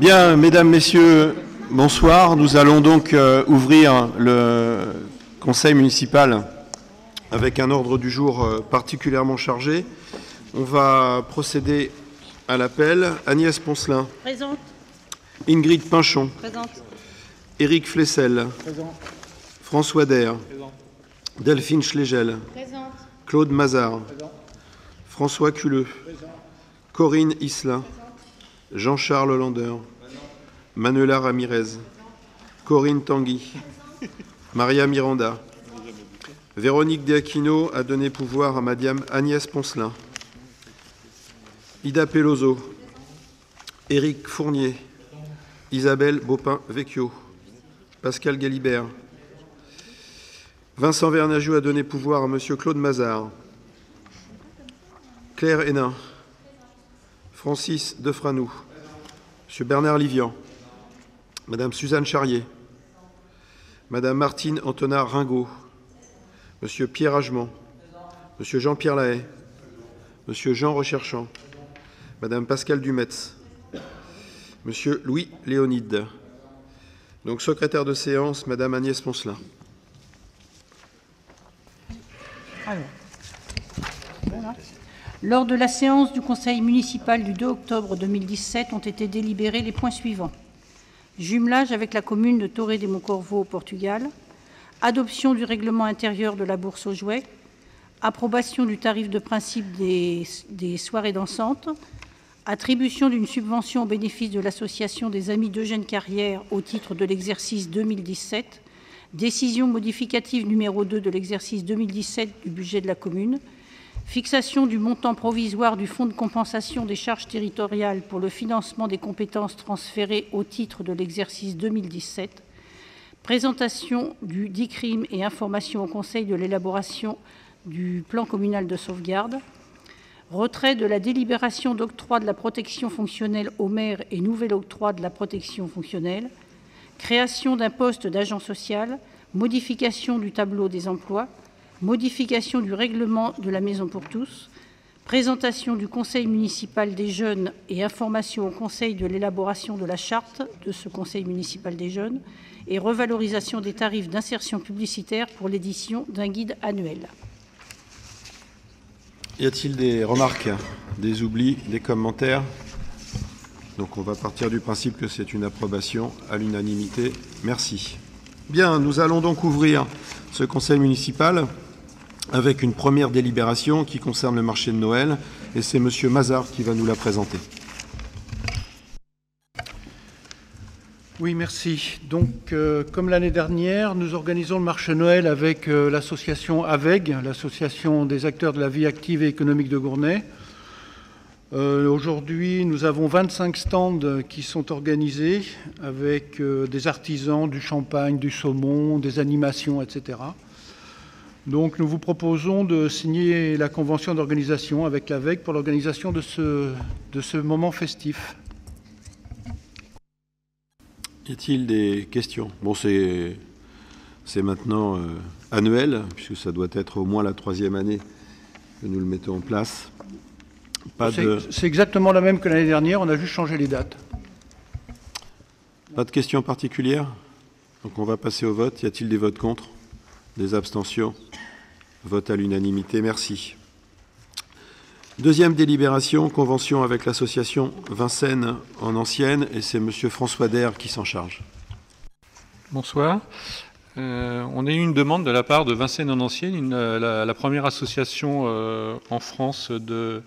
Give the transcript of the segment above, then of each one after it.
Bien, mesdames, messieurs, bonsoir. Nous allons donc euh, ouvrir le conseil municipal avec un ordre du jour euh, particulièrement chargé. On va procéder à l'appel. Agnès Poncelin. Présente. Ingrid Pinchon. Présente. Éric Flessel. Présent. François Der. Présent. Delphine Schlegel. Présente. Claude Mazard. Présent. François Culeux. Corinne Isla. Jean-Charles Lander. Manuela Ramirez. Corinne Tanguy. Maria Miranda. Véronique De Aquino a donné pouvoir à Madame Agnès Poncelin. Ida Peloso. Éric Fournier. Isabelle Bopin-Vecchio. Pascal Galibert. Vincent Vernajoux a donné pouvoir à Monsieur Claude Mazard. Claire Hénin. Francis Defranou. Monsieur Bernard Livian. Madame Suzanne Charrier. Madame Martine Antonard Ringot. Monsieur Pierre Agement. Monsieur Jean-Pierre Lahaye. Monsieur Jean Recherchant. Madame Pascal Dumetz. Monsieur Louis Léonide. Donc, secrétaire de séance, Madame Agnès Poncelin. Lors de la séance du conseil municipal du 2 octobre 2017 ont été délibérés les points suivants. Jumelage avec la commune de Torre de Moncorvo au Portugal, adoption du règlement intérieur de la bourse aux jouets, approbation du tarif de principe des, des soirées dansantes, attribution d'une subvention au bénéfice de l'association des Amis d'Eugène Carrière au titre de l'exercice 2017, décision modificative numéro 2 de l'exercice 2017 du budget de la commune, fixation du montant provisoire du fonds de compensation des charges territoriales pour le financement des compétences transférées au titre de l'exercice 2017, présentation du DICRIM et information au Conseil de l'élaboration du plan communal de sauvegarde, retrait de la délibération d'octroi de la protection fonctionnelle au maire et nouvel octroi de la protection fonctionnelle, création d'un poste d'agent social, modification du tableau des emplois, modification du règlement de la Maison pour tous, présentation du Conseil municipal des jeunes et information au Conseil de l'élaboration de la charte de ce Conseil municipal des jeunes, et revalorisation des tarifs d'insertion publicitaire pour l'édition d'un guide annuel. Y a-t-il des remarques, des oublis, des commentaires? Donc on va partir du principe que c'est une approbation à l'unanimité. Merci. Bien, nous allons donc ouvrir ce conseil municipal avec une première délibération qui concerne le marché de Noël et c'est Monsieur Mazard qui va nous la présenter. Oui, merci. Donc, euh, comme l'année dernière, nous organisons le marché Noël avec euh, l'association AVEG, l'association des acteurs de la vie active et économique de Gournay. Euh, Aujourd'hui, nous avons 25 stands qui sont organisés avec des artisans, du champagne, du saumon, des animations, etc. Donc, nous vous proposons de signer la convention d'organisation avec l'AVEG pour l'organisation de ce, de ce moment festif. Y a-t-il des questions? Bon, c'est maintenant euh, annuel, puisque ça doit être au moins la troisième année que nous le mettons en place. C'est de, c'est exactement la même que l'année dernière, on a juste changé les dates. pas de questions particulières? Donc on va passer au vote. Y a-t-il des votes contre? Des abstentions? Vote à l'unanimité. Merci. Deuxième délibération, convention avec l'association Vincennes en ancienne, et c'est Monsieur François Der qui s'en charge. Bonsoir. Euh, on a eu une demande de la part de Vincennes en Ancienne, euh, la, première association euh, en France de,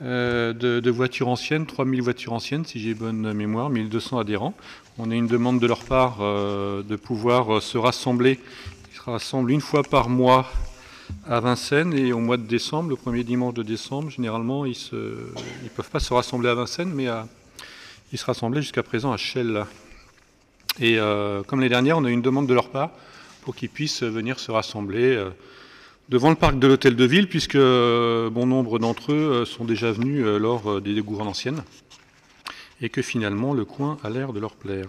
de, voitures anciennes, 3000 voitures anciennes, si j'ai bonne mémoire, 1200 adhérents. On a une demande de leur part de pouvoir se rassembler. Rassemblent une fois par mois à Vincennes et au mois de décembre, le premier dimanche de décembre, généralement, ils ne peuvent pas se rassembler à Vincennes, mais ils se rassemblaient jusqu'à présent à Chelles. Et euh, comme l'année dernière, on a eu une demande de leur part pour qu'ils puissent venir se rassembler euh, devant le parc de l'hôtel de ville, puisque euh, bon nombre d'entre eux sont déjà venus lors des dégoûts anciennes, et que finalement le coin a l'air de leur plaire.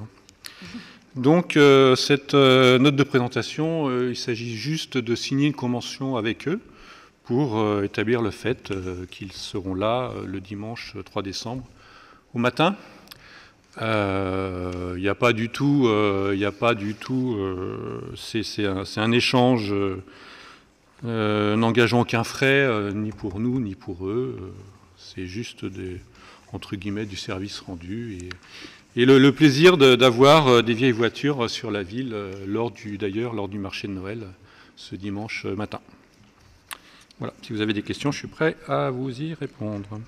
Donc euh, cette euh, note de présentation, euh, il s'agit juste de signer une convention avec eux pour établir le fait qu'ils seront là le dimanche 3 décembre au matin Il n'y a pas du tout, il a pas du tout, c'est un, échange n'engageant aucun frais, ni pour nous, ni pour eux. c'est juste des, entre guillemets, du service rendu. Et le, plaisir d'avoir des vieilles voitures sur la ville, du, d'ailleurs, lors du marché de Noël, ce dimanche matin. Voilà, si vous avez des questions, je suis prêt à vous y répondre.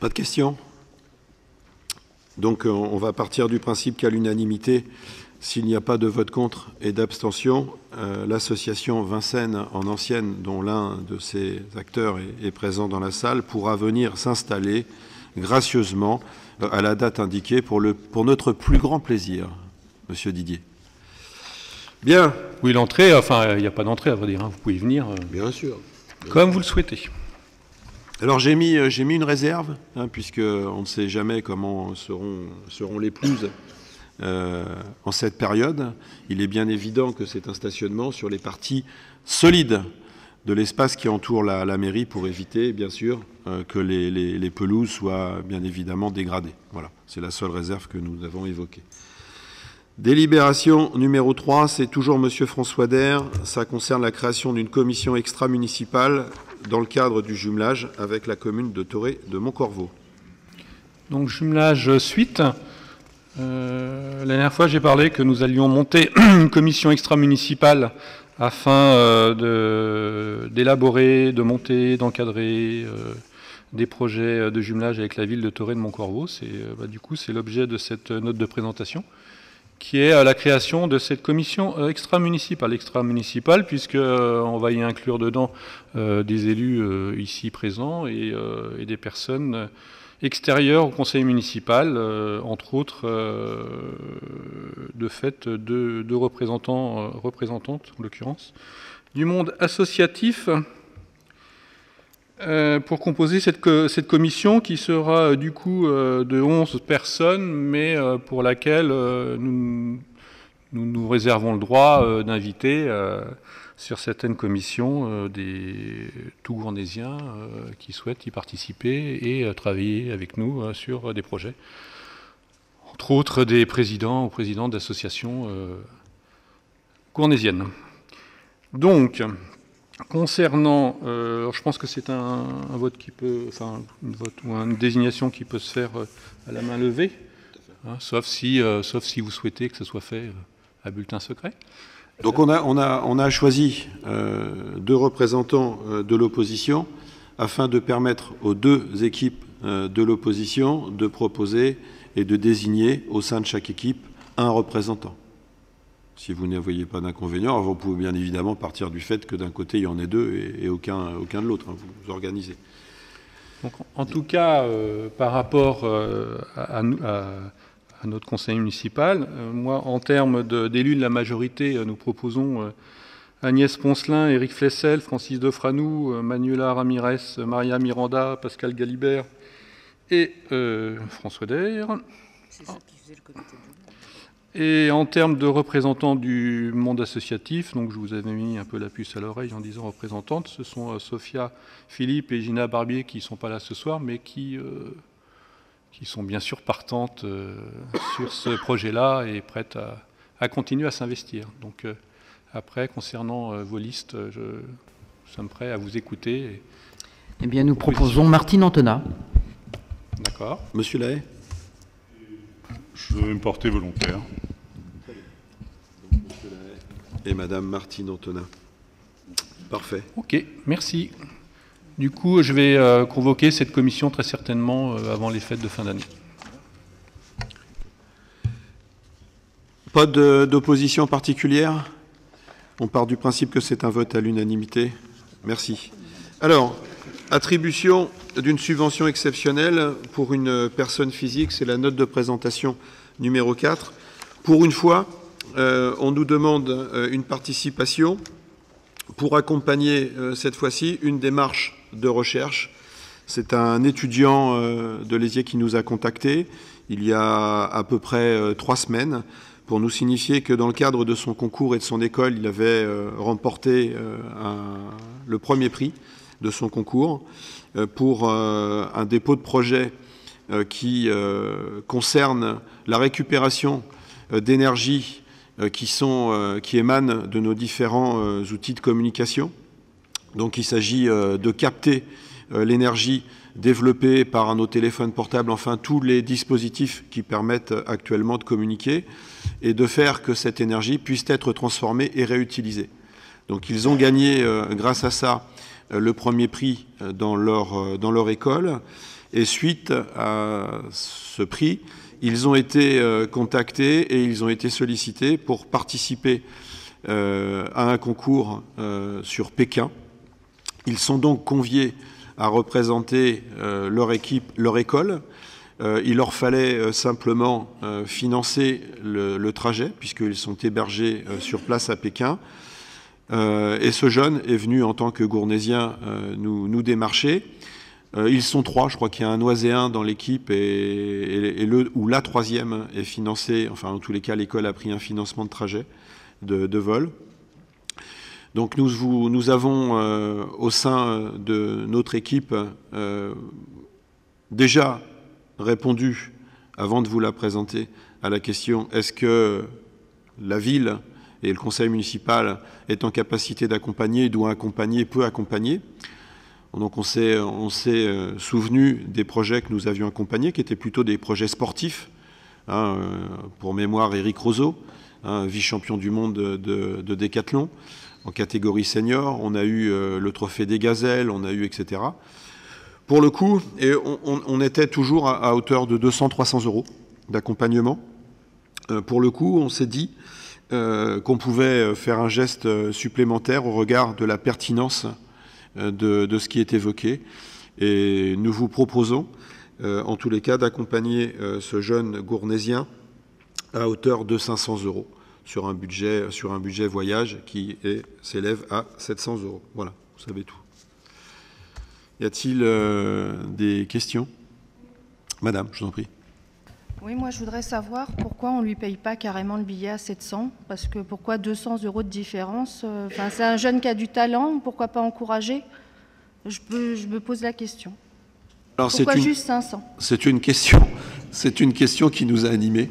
Pas de questions? Donc on va partir du principe qu'à l'unanimité, s'il n'y a pas de vote contre et d'abstention, euh, l'association Vincennes en ancienne, dont l'un de ses acteurs est, présent dans la salle, pourra venir s'installer gracieusement euh, à la date indiquée pour, le, pour notre plus grand plaisir, Monsieur Didier. Bien. Oui, l'entrée, enfin, il n'y a pas d'entrée à vrai dire, hein. vous pouvez venir. Euh, Bien sûr. Comme vous le souhaitez. Alors j'ai mis, euh, j'ai mis une réserve, hein, puisqu'on ne sait jamais comment seront, seront les pelouses euh, en cette période. Il est bien évident que c'est un stationnement sur les parties solides de l'espace qui entoure la, la, mairie pour éviter, bien sûr, que les, pelouses soient bien évidemment dégradées. Voilà, c'est la seule réserve que nous avons évoquée. Délibération numéro 3, c'est toujours Monsieur François Der. Ça concerne la création d'une commission extra-municipale dans le cadre du jumelage avec la commune de Toré de Montcorvo. Donc jumelage suite. Euh, la dernière fois, j'ai parlé que nous allions monter une commission extra-municipale afin euh, d'élaborer, de, monter, d'encadrer euh, des projets de jumelage avec la ville de Toré de Montcorvo. Bah, du coup, c'est l'objet de cette note de présentation qui est la création de cette commission extra-municipale. Extra-municipale, puisqu'on euh, va y inclure dedans euh, des élus euh, ici présents et, euh, des personnes extérieures au conseil municipal, euh, entre autres de fait de, de représentants, représentantes, en l'occurrence, du monde associatif euh, pour composer cette, cette, commission qui sera euh, du coup euh, de 11 personnes, mais euh, pour laquelle euh, nous, nous, réservons le droit d'inviter sur certaines commissions des Tougournésiens qui souhaitent y participer et travailler avec nous sur des projets. Entre autres des présidents ou présidents d'associations cournésiennes. Donc, Concernant, euh, je pense que c'est un, vote qui peut, enfin, une ou une désignation qui peut se faire euh, à la main levée, hein, sauf si, euh, sauf si vous souhaitez que ce soit fait à bulletin secret. Donc on a, on a, on a choisi deux représentants de l'opposition afin de permettre aux deux équipes de l'opposition de proposer et de désigner au sein de chaque équipe un représentant. Si vous ne voyez pas d'inconvénient, vous pouvez bien évidemment partir du fait que d'un côté il y en ait deux et, et aucun, aucun de l'autre. Hein, vous vous organisez. Donc, en tout cas, euh, par rapport euh, à, à, à, notre conseil municipal, euh, moi, en termes d'élus de, de, la majorité, euh, nous proposons euh, Agnès Poncelin, Éric Flessel, Francis Defranou, Manuela Ramirez, Maria Miranda, Pascal Galibert et François Dair. C'est ça qui faisait le comité et en termes de représentants du monde associatif, donc je vous avais mis un peu la puce à l'oreille en disant représentantes, ce sont euh, Sophia Philippe et Gina Barbier qui ne sont pas là ce soir, mais qui, euh, qui sont bien sûr partantes euh, sur ce projet-là et prêtes à, à, continuer à s'investir. Donc euh, après, concernant euh, vos listes, je, je sommes prêts à vous écouter. Et eh bien, nous proposons Martine Antona. D'accord. Monsieur Lahaye je veux me porter volontaire. Et Madame Martine Antonin. Parfait. Ok, merci. Du coup, je vais euh, convoquer cette commission très certainement euh, avant les fêtes de fin d'année. Pas d'opposition particulière? On part du principe que c'est un vote à l'unanimité. Merci. Alors, attribution d'une subvention exceptionnelle pour une personne physique, c'est la note de présentation numéro 4. Pour une fois, euh, on nous demande euh, une participation pour accompagner euh, cette fois-ci une démarche de recherche. C'est un étudiant euh, de l'Ésier qui nous a contactés il y a à peu près euh, trois semaines pour nous signifier que dans le cadre de son concours et de son école, il avait euh, remporté le premier prix de son concours euh, pour euh, un dépôt de projet qui concerne la récupération d'énergie qui, sont, qui émanent de nos différents outils de communication. Donc il s'agit de capter l'énergie développée par nos téléphones portables, enfin tous les dispositifs qui permettent actuellement de communiquer et de faire que cette énergie puisse être transformée et réutilisée. Donc ils ont gagné, euh, grâce à ça, euh, le premier prix euh, dans leur, dans leur école. Et suite à ce prix, ils ont été contactés et ils ont été sollicités pour participer à un concours sur Pékin. Ils sont donc conviés à représenter leur équipe, leur école. il leur fallait simplement financer le, trajet, puisqu'ils sont hébergés sur place à Pékin. Euh, et ce jeune est venu en tant que gournésien euh, nous, démarcher. Euh, ils sont trois, je crois qu'il y a un oiséen dans l'équipe et, le, ou la troisième est financée, enfin en tous les cas l'école a pris un financement de trajet, de, vol. Donc nous, nous avons au sein de notre équipe déjà répondu, avant de vous la présenter, à la question est-ce que la ville et le conseil municipal est en capacité d'accompagner, doit accompagner, peut accompagner? Donc on s'est euh, souvenu des projets que nous avions accompagnés, qui étaient plutôt des projets sportifs. Hein, euh, pour mémoire, Eric Roseau, hein, vice-champion du monde de, décathlon en catégorie senior. On a eu euh, le trophée des gazelles, on a eu etc. Pour le coup, et on, était toujours à, hauteur de 200-300 euros d'accompagnement. pour le coup, on s'est dit, qu'on pouvait faire un geste supplémentaire au regard de la pertinence de, ce qui est évoqué. Et nous vous proposons, en tous les cas, d'accompagner ce jeune gournésien à hauteur de 500 euros sur un budget, sur un budget voyage qui s'élève à 700 euros. Voilà, vous savez tout. Y a-t-il des questions? Madame, je vous en prie. Oui, moi je voudrais savoir pourquoi on ne lui paye pas carrément le billet à 700 Parce que pourquoi 200 euros de différence euh, Enfin, c'est un jeune qui a du talent, pourquoi pas encourager? Je, je me pose la question. Alors, pourquoi juste 500 C'est une question. C'est une question qui nous a animés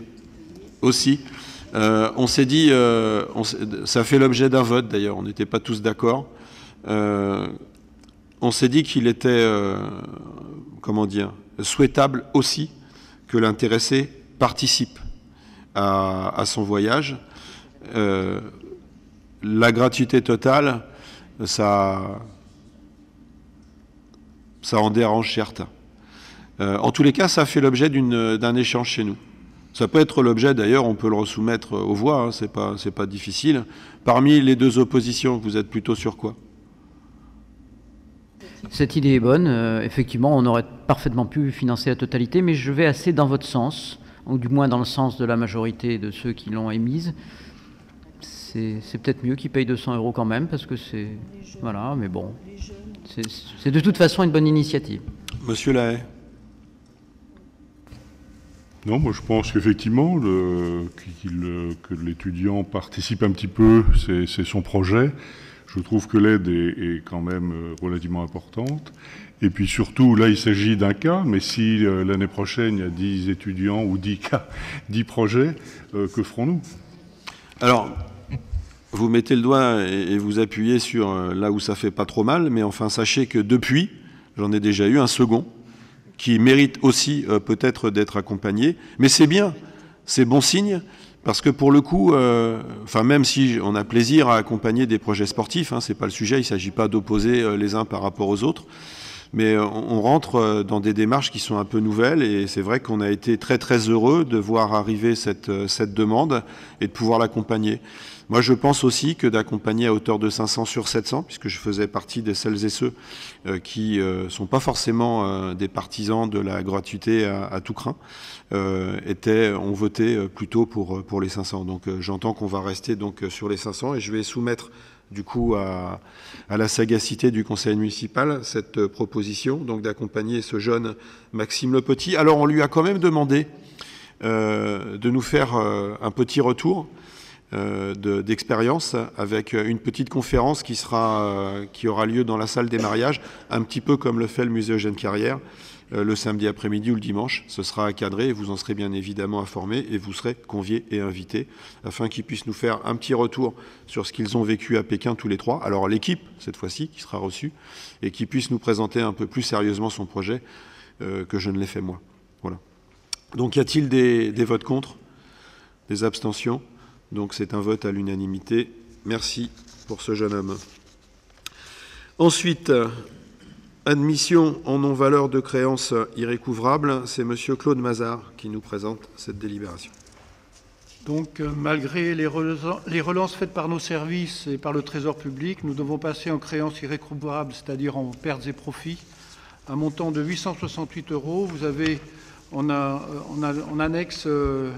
aussi. Euh, on s'est dit, euh, ça fait l'objet d'un vote d'ailleurs. On n'était pas tous d'accord. on s'est dit qu'il était, comment dire, souhaitable aussi que l'intéressé participe à, son voyage. Euh, la gratuité totale, ça, ça en dérange certains. Euh, en tous les cas, ça fait l'objet d'un échange chez nous. Ça peut être l'objet, d'ailleurs, on peut le resoumettre aux voix, hein, c'est pas, pas difficile. Parmi les deux oppositions, vous êtes plutôt sur quoi? Cette idée est bonne. Euh, effectivement, on aurait parfaitement pu financer la totalité, mais je vais assez dans votre sens, ou du moins dans le sens de la majorité de ceux qui l'ont émise. C'est peut-être mieux qu'ils payent 200 euros quand même, parce que c'est... Voilà, mais bon. C'est de toute façon une bonne initiative. Monsieur Lahaye non, moi je pense qu'effectivement, que l'étudiant participe un petit peu, c'est son projet. Je trouve que l'aide est, quand même euh, relativement importante. Et puis surtout, là, il s'agit d'un cas, mais si euh, l'année prochaine, il y a 10 étudiants ou 10 cas, 10 projets, euh, que ferons-nous? Alors, vous mettez le doigt et, vous appuyez sur là où ça fait pas trop mal, mais enfin, sachez que depuis, j'en ai déjà eu un second qui mérite aussi peut-être d'être accompagné. Mais c'est bien, c'est bon signe, parce que pour le coup, euh, enfin même si on a plaisir à accompagner des projets sportifs, hein, c'est pas le sujet, il ne s'agit pas d'opposer euh, les uns par rapport aux autres, mais euh, on, rentre dans des démarches qui sont un peu nouvelles et c'est vrai qu'on a été très très heureux de voir arriver cette, cette demande et de pouvoir l'accompagner. Moi, je pense aussi que d'accompagner à hauteur de 500 sur 700, puisque je faisais partie de celles et ceux qui ne sont pas forcément des partisans de la gratuité à tout craint, euh, ont voté euh, plutôt pour, euh, pour les 500. Donc j'entends qu'on va rester sur les 500 et je vais soumettre du coup à, la sagacité du conseil municipal cette proposition d'accompagner ce jeune Maxime Le Petit. Alors on lui a quand même demandé de nous faire un petit retour d'expérience avec une petite conférence qui, sera, qui aura lieu dans la salle des mariages, un petit peu comme le fait le musée Eugène Carrière, euh, le samedi après-midi ou le dimanche. Ce sera à cadrer et vous en serez bien évidemment informés et vous serez conviés et invités afin qu'ils puissent nous faire un petit retour sur ce qu'ils ont vécu à Pékin tous les trois. Alors l'équipe, cette fois-ci, qui sera reçue et qui puisse nous présenter un peu plus sérieusement son projet euh, que je ne l'ai fait moi. Voilà. Donc y a-t-il des votes contre? Des abstentions? Donc c'est un vote à l'unanimité. Merci pour ce jeune homme. Ensuite, admission en non-valeur de créances irrécouvrables, c'est Monsieur Claude Mazard qui nous présente cette délibération. Donc, malgré les relances, faites par nos services et par le Trésor public, nous devons passer en créances irrécouvrables, c'est-à-dire en pertes et profits, un montant de 868 euros. Vous avez on annexe euh,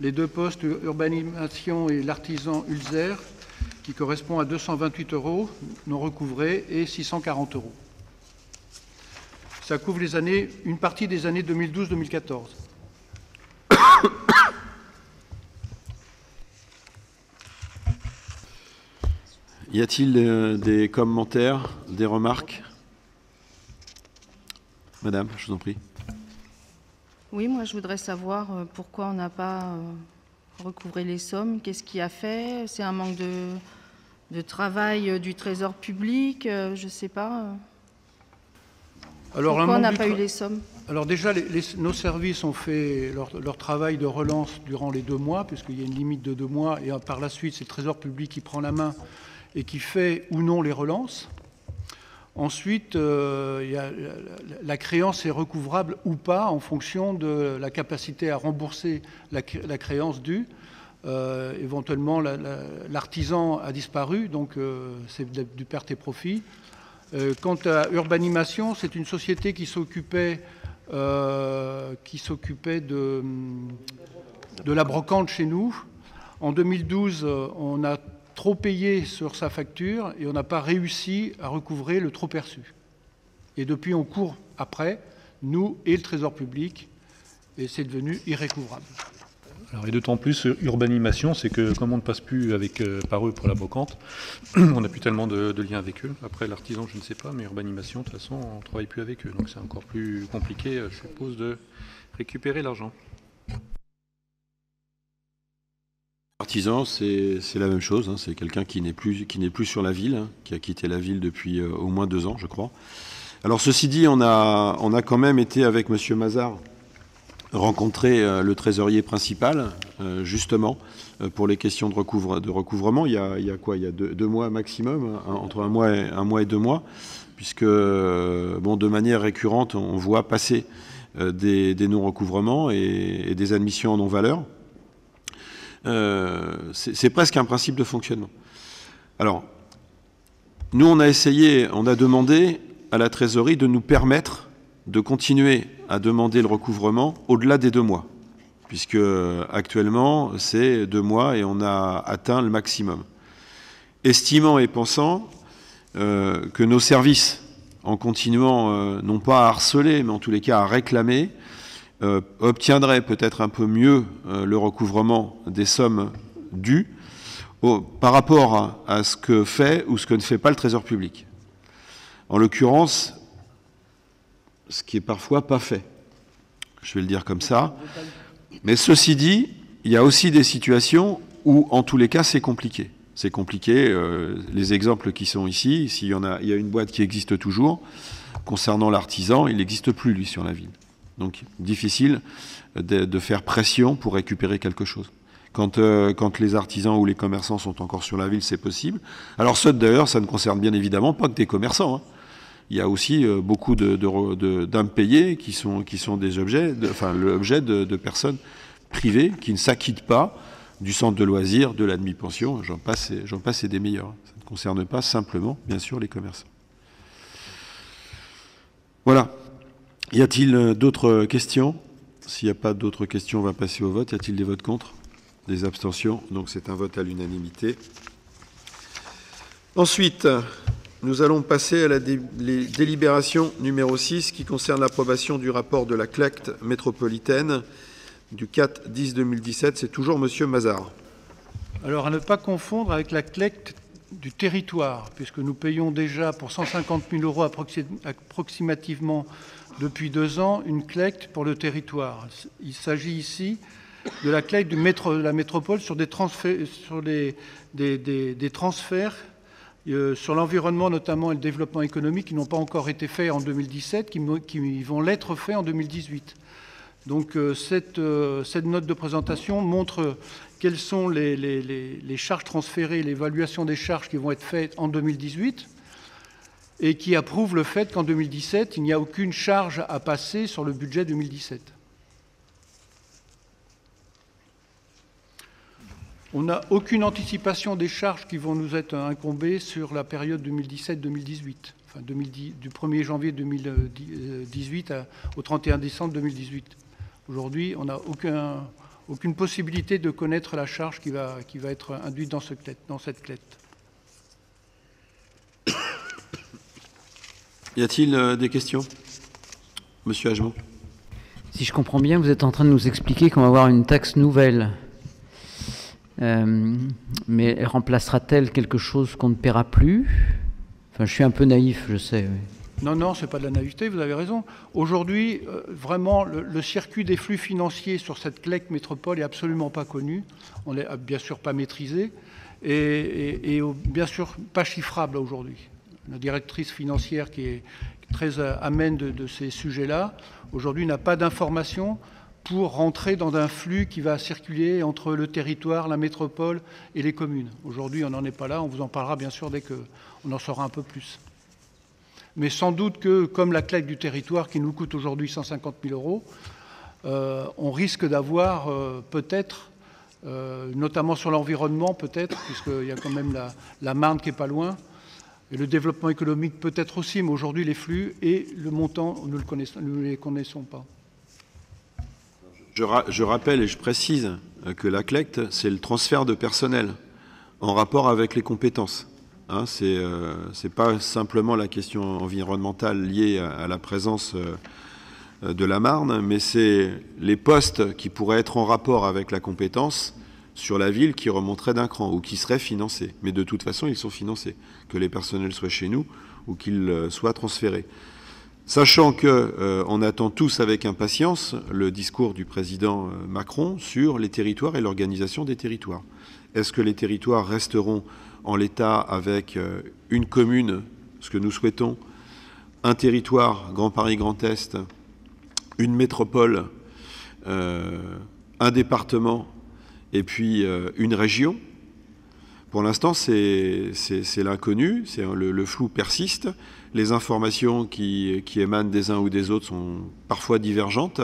les deux postes urbanisation et l'artisan Ulzer, qui correspond à 228 euros non recouvrés et 640 euros. Ça couvre une partie des années 2012-2014. Y a-t-il euh, des commentaires, des remarques? Madame, je vous en prie. Oui, moi je voudrais savoir euh, pourquoi on n'a pas euh, recouvré les sommes. Qu'est-ce qui a fait? C'est un manque de, de travail euh, du Trésor public Je ne sais pas. Alors, pourquoi on n'a pas eu les sommes? Alors déjà, les- les- nos services ont fait leur, leur travail de relance durant les deux mois, puisqu'il y a une limite de deux mois, et par la suite, c'est le Trésor public qui prend la main et qui fait ou non les relances. Ensuite, euh, la, créance est recouvrable ou pas en fonction de la capacité à rembourser la, cré- la créance due. Euh, éventuellement, la- la- l'artisan a disparu, donc euh, c'est du perte et profit. Quant à Urbanimation, c'est une société qui s'occupait de, de la brocante chez nous. En 2012, euh, on a trop payé sur sa facture et on n'a pas réussi à recouvrer le trop perçu. Et depuis, on court après, nous et le Trésor public, et c'est devenu irrécouvrable. Alors, et d'autant plus euh, urbanimation, c'est que comme on ne passe plus avec, euh, par eux pour la brocante, on n'a plus tellement de, liens avec eux. Après l'artisan, je ne sais pas, mais urbanimation, de toute façon, on ne travaille plus avec eux. Donc c'est encore plus compliqué, euh, je suppose, de récupérer l'argent. C'est la même chose. hein. C'est quelqu'un qui n'est plus, sur la ville, hein, qui a quitté la ville depuis euh, au moins deux ans, je crois. Alors, ceci dit, on a, on a quand même été avec Monsieur Mazard rencontrer euh, le trésorier principal, euh, justement, pour les questions de, recouvre, de recouvrement. Il y a, quoi? Il y a deux, mois maximum, hein, entre un mois, et, deux mois, puisque, bon, de manière récurrente, on voit passer des, des non-recouvrements et, et des admissions en non-valeur. Euh, c'est presque un principe de fonctionnement. Alors, nous, on a essayé, on a demandé à la trésorerie de nous permettre de continuer à demander le recouvrement au-delà des deux mois, puisque euh, actuellement, c'est deux mois et on a atteint le maximum. Estimant et pensant euh, que nos services, en continuant non pas à harceler, mais en tous les cas à réclamer, euh, obtiendrait peut-être un peu mieux euh, le recouvrement des sommes dues par rapport à, à ce que fait ou ce que ne fait pas le Trésor public. En l'occurrence, ce qui est parfois pas fait. Je vais le dire comme ça. Mais ceci dit, il y a aussi des situations où, en tous les cas, c'est compliqué. C'est compliqué. euh, les exemples qui sont ici, s'il y en a, il y a une boîte qui existe toujours. Concernant l'artisan, il n'existe plus, lui, sur la ville. Donc, difficile de, faire pression pour récupérer quelque chose. Quand, euh, quand les artisans ou les commerçants sont encore sur la ville, c'est possible. Alors, ça, d'ailleurs, ça ne concerne bien évidemment pas que des commerçants. hein. Il y a aussi euh, beaucoup d'impayés qui sont, qui sont des objets, enfin, l'objet de, personnes privées qui ne s'acquittent pas du centre de loisirs, de la demi-pension, j'en passe, passe et des meilleurs. Ça ne concerne pas simplement, bien sûr, les commerçants. Voilà. Y a-t-il euh, d'autres questions? S'il n'y a pas d'autres questions, on va passer au vote. Y a-t-il des votes contre? Des abstentions? Donc c'est un vote à l'unanimité. Ensuite, nous allons passer à la délibération numéro 6 qui concerne l'approbation du rapport de la CLECT métropolitaine du 4-10-2017. C'est toujours Monsieur Mazard. Alors, à ne pas confondre avec la CLECT du territoire, puisque nous payons déjà pour 150 000 euros approximativement depuis deux ans une collecte pour le territoire. Il s'agit ici de la collecte de la métropole sur des transferts, euh, sur l'environnement notamment et le développement économique qui n'ont pas encore été faits en 2017, qui, vont l'être faits en 2018. Donc euh, cette, euh, cette, note de présentation montre quelles sont les, les charges transférées, l'évaluation des charges qui vont être faites en 2018 et qui approuve le fait qu'en 2017, il n'y a aucune charge à passer sur le budget 2017. On n'a aucune anticipation des charges qui vont nous être incombées sur la période 2017-2018, enfin du 1er janvier 2018 au 31 décembre 2018. Aujourd'hui, on n'a aucune possibilité de connaître la charge qui va, qui va être induite dans cette clette. Y a-t-il euh, des questions? Monsieur Hagemont Si je comprends bien, vous êtes en train de nous expliquer qu'on va avoir une taxe nouvelle. Euh, mais elle remplacera-t-elle quelque chose qu'on ne paiera plus? Enfin, je suis un peu naïf, je sais. Non, non, ce n'est pas de la naïveté, vous avez raison. Aujourd'hui, euh, vraiment, le, circuit des flux financiers sur cette CLEC métropole est absolument pas connu. On n'est bien sûr pas maîtrisé et, bien sûr pas chiffrable aujourd'hui. La directrice financière qui est très amène de ces sujets-là, aujourd'hui n'a pas d'informations pour rentrer dans un flux qui va circuler entre le territoire, la métropole et les communes. Aujourd'hui, on n'en est pas là. On vous en parlera bien sûr dès qu'on en saura un peu plus. Mais sans doute que, comme la claque du territoire qui nous coûte aujourd'hui 150 000 euros, euh, on risque d'avoir euh, peut-être, euh, notamment sur l'environnement peut-être, puisqu'il y a quand même la, Marne qui n'est pas loin, le développement économique peut-être aussi, mais aujourd'hui les flux et le montant, nous ne les connaissons pas. Je, rappelle et je précise que la CLECT, c'est le transfert de personnel en rapport avec les compétences. Hein, Ce n'est euh, pas simplement la question environnementale liée à, la présence euh, de la Marne, mais c'est les postes qui pourraient être en rapport avec la compétence sur la ville qui remonteraient d'un cran ou qui seraient financés. Mais de toute façon, ils sont financés, que les personnels soient chez nous ou qu'ils euh, soient transférés. Sachant qu'on euh, attend tous avec impatience le discours du président euh, Macron sur les territoires et l'organisation des territoires. Est-ce que les territoires resteront en l'état avec euh, une commune, ce que nous souhaitons, un territoire, Grand Paris Grand Est, une métropole, un département et puis une région Pour l'instant, c'est l'inconnu, le, le flou persiste les informations qui, émanent des uns ou des autres sont parfois divergentes.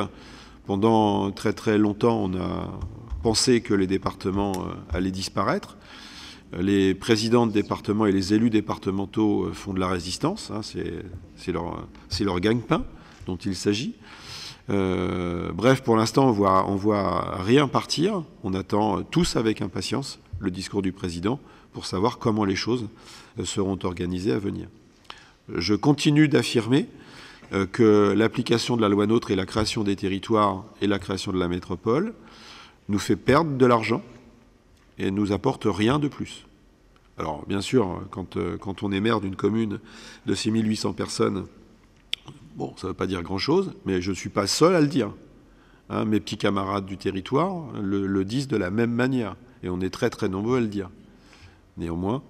Pendant très très longtemps, on a pensé que les départements euh, allaient disparaître. Les présidents de départements et les élus départementaux euh, font de la résistance. Hein, c'est leur, leur gagne-pain dont il s'agit. Euh, bref, pour l'instant, on voit, voit rien partir. On attend tous avec impatience le discours du président pour savoir comment les choses seront organisées à venir je continue d'affirmer euh, que l'application de la loi NOTRe et la création des territoires et la création de la métropole nous fait perdre de l'argent et nous apporte rien de plus. Alors, bien sûr, quand, euh, quand on est maire d'une commune de 6800 personnes, bon, ça ne veut pas dire grand-chose, mais je ne suis pas seul à le dire. Hein, mes petits camarades du territoire le, disent de la même manière, et on est très très nombreux à le dire. Néanmoins,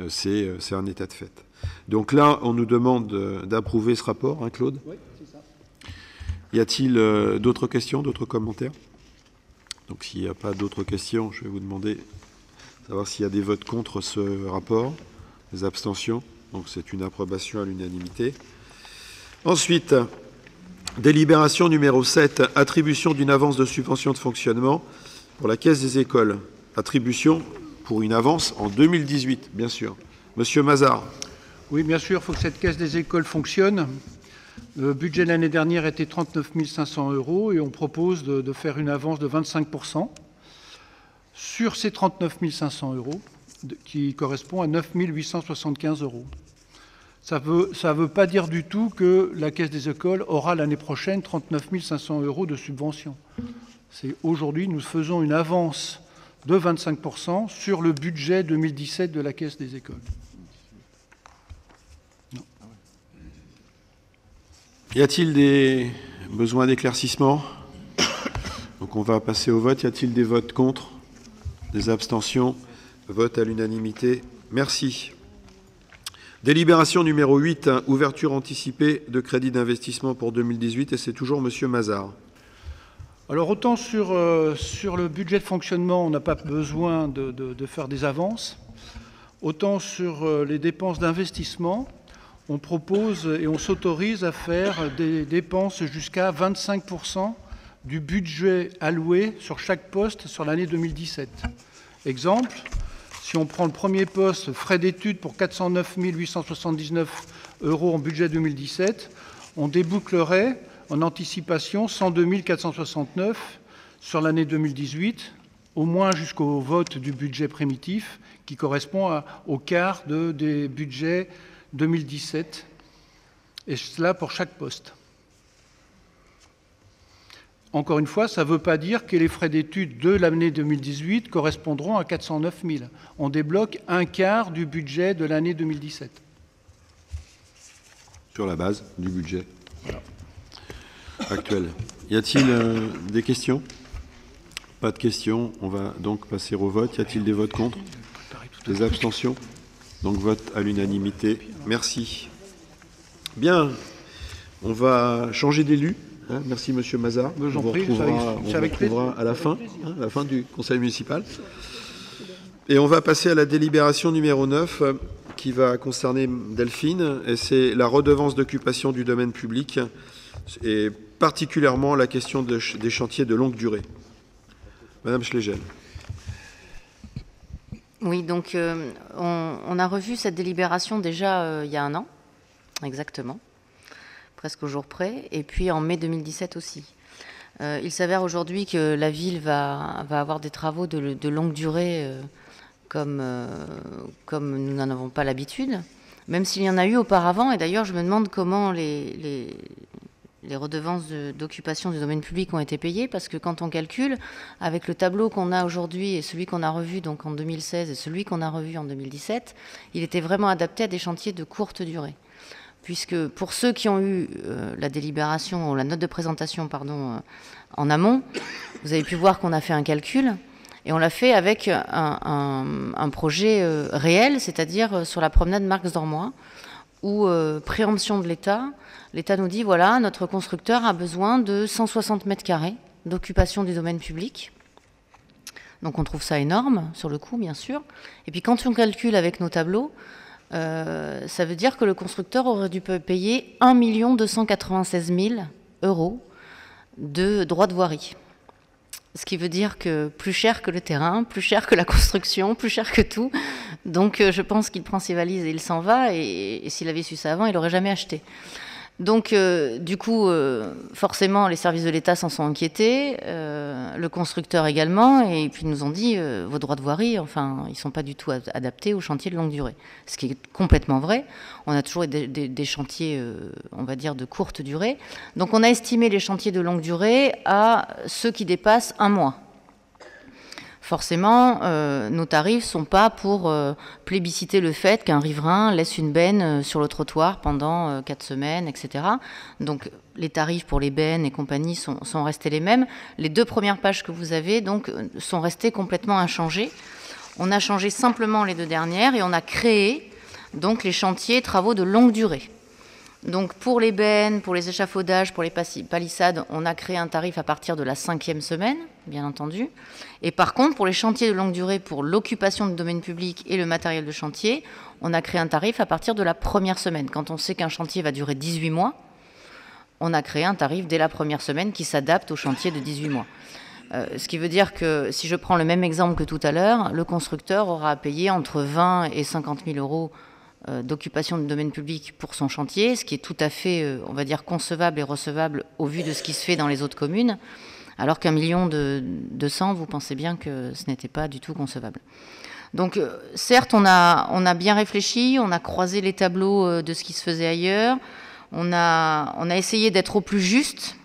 euh, c'est un état de fait. Donc là, on nous demande d'approuver ce rapport, hein, Claude? Oui, c'est ça. Y a-t-il euh, d'autres questions, d'autres commentaires? Donc s'il n'y a pas d'autres questions, je vais vous demander de savoir s'il y a des votes contre ce rapport, des abstentions. Donc c'est une approbation à l'unanimité. Ensuite, délibération numéro 7, attribution d'une avance de subvention de fonctionnement pour la Caisse des écoles. Attribution pour une avance en 2018, bien sûr. Monsieur Mazard. Oui, bien sûr, il faut que cette caisse des écoles fonctionne. Le budget de l'année dernière était 39 500 euros et on propose de, faire une avance de 25% sur ces 39 500 euros, qui correspond à 9 875 euros. Ça ne veut, pas dire du tout que la Caisse des écoles aura l'année prochaine 39 500 euros de subvention. C'est aujourd'hui, nous faisons une avance de 25% sur le budget 2017 de la Caisse des écoles. Y a-t-il des besoins d'éclaircissement Donc on va passer au vote. Y a-t-il des votes contre? Des abstentions? Vote à l'unanimité. Merci. Délibération numéro 8, hein, ouverture anticipée de crédit d'investissement pour 2018, et c'est toujours Monsieur Mazard. Alors autant sur, euh, sur le budget de fonctionnement, on n'a pas besoin de, de- faire des avances, autant sur euh, les dépenses d'investissement, on propose et on s'autorise à faire des dépenses jusqu'à 25% du budget alloué sur chaque poste sur l'année 2017. Exemple, si on prend le premier poste, frais d'études pour 409 879 euros en budget 2017, on débouclerait en anticipation 102 469 sur l'année 2018, au moins jusqu'au vote du budget primitif, qui correspond au quart de- des budgets 2017, et cela pour chaque poste. Encore une fois, ça ne veut pas dire que les frais d'études de l'année 2018 correspondront à 409 000. On débloque un quart du budget de l'année 2017. Sur la base du budget actuel. Y a-t-il euh, des questions? Pas de questions. On va donc passer au vote. Y a-t-il des votes contre? Des abstentions? Donc vote à l'unanimité. Merci. Bien. On va changer d'élu. Hein. Merci, Monsieur j'en On vous retrouvera, avec- on vous retrouvera à la fin, hein, à la fin du conseil municipal. Et on va passer à la délibération numéro 9 euh, qui va concerner Delphine, et c'est la redevance d'occupation du domaine public, et particulièrement la question de ch- des chantiers de longue durée. Madame Schlegel. Oui, donc euh, on, on a revu cette délibération déjà euh, il y a un an, exactement, presque au jour près, et puis en mai 2017 aussi. Euh, il s'avère aujourd'hui que la ville va, avoir des travaux de, longue durée euh, comme, euh, comme nous n'en avons pas l'habitude, même s'il y en a eu auparavant, et d'ailleurs je me demande comment les, les, redevances de- d'occupation du domaine public ont été payées, parce que quand on calcule, avec le tableau qu'on a aujourd'hui et celui qu'on a revu donc en 2016 et celui qu'on a revu en 2017, il était vraiment adapté à des chantiers de courte durée. Puisque pour ceux qui ont eu euh, la délibération, ou la note de présentation, pardon, euh, en amont, vous avez pu voir qu'on a fait un calcul et on l'a fait avec un, projet euh, réel, c'est-à-dire sur la promenade Marx d'Ormois, où préemption de l'État, l'État nous dit voilà, notre constructeur a besoin de 160 mètres carrés d'occupation du domaine public. Donc on trouve ça énorme, sur le coup, bien sûr. Et puis quand on calcule avec nos tableaux, euh, ça veut dire que le constructeur aurait dû payer 1 296 000 euros de droits de voirie. Ce qui veut dire que plus cher que le terrain, plus cher que la construction, plus cher que tout. Donc euh, je pense qu'il prend ses valises et il s'en va. Et, et s'il avait su ça avant, il n'aurait jamais acheté. Donc euh, du coup, euh, forcément, les services de l'État s'en sont inquiétés, euh, le constructeur également, et puis ils nous ont dit vos droits de voirie, enfin, ils ne sont pas du tout ad- adaptés aux chantiers de longue durée. Ce qui est complètement vrai. On a toujours des, chantiers, on va dire, de courte durée. Donc on a estimé les chantiers de longue durée à ceux qui dépassent un mois. Forcément, euh, nos tarifs sont pas pour euh, plébisciter le fait qu'un riverain laisse une benne euh, sur le trottoir pendant quatre semaines, etc. Donc les tarifs pour les bennes et compagnie sont, sont restés les mêmes. Les deux premières pages que vous avez donc sont restées complètement inchangées. On a changé simplement les deux dernières et on a créé donc les chantiers travaux de longue durée. Donc pour les bennes, pour les échafaudages, pour les palissades, on a créé un tarif à partir de la cinquième semaine, bien entendu. Et par contre, pour les chantiers de longue durée, pour l'occupation du domaine public et le matériel de chantier, on a créé un tarif à partir de la première semaine. Quand on sait qu'un chantier va durer 18 mois, on a créé un tarif dès la première semaine qui s'adapte au chantier de 18 mois. Euh, ce qui veut dire que si je prends le même exemple que tout à l'heure, le constructeur aura à payer entre 20 et 50 000 euros d'occupation du domaine public pour son chantier, ce qui est tout à fait, euh, on va dire, concevable et recevable au vu de ce qui se fait dans les autres communes, alors qu'un million de, de 100, vous pensez bien que ce n'était pas du tout concevable. Donc, euh, certes, on a, bien réfléchi, on a croisé les tableaux euh, de ce qui se faisait ailleurs, on a, on a essayé d'être au plus juste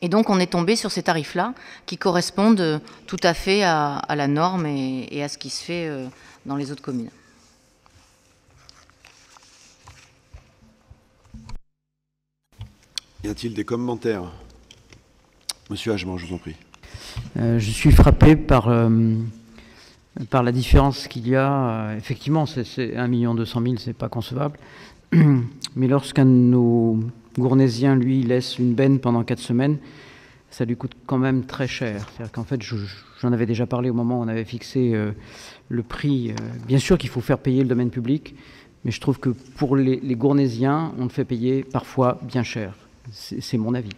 Et donc on est tombé sur ces tarifs-là qui correspondent tout à fait à, la norme et, à ce qui se fait dans les autres communes. Y a-t-il des commentaires? Monsieur Hageman, je vous en prie. je suis frappé par par la différence qu'il y a. Euh, effectivement, c'est 1 200 000, c'est pas concevable. Mais lorsqu'un de nos Gournésiens, lui, laisse une benne pendant 4 semaines, ça lui coûte quand même très cher. C'est-à-dire qu'en fait, j'en avais déjà parlé au moment où on avait fixé euh, le prix. Euh, bien sûr qu'il faut faire payer le domaine public, mais je trouve que pour les, les Gournésiens, on le fait payer parfois bien cher. C'est mon avis.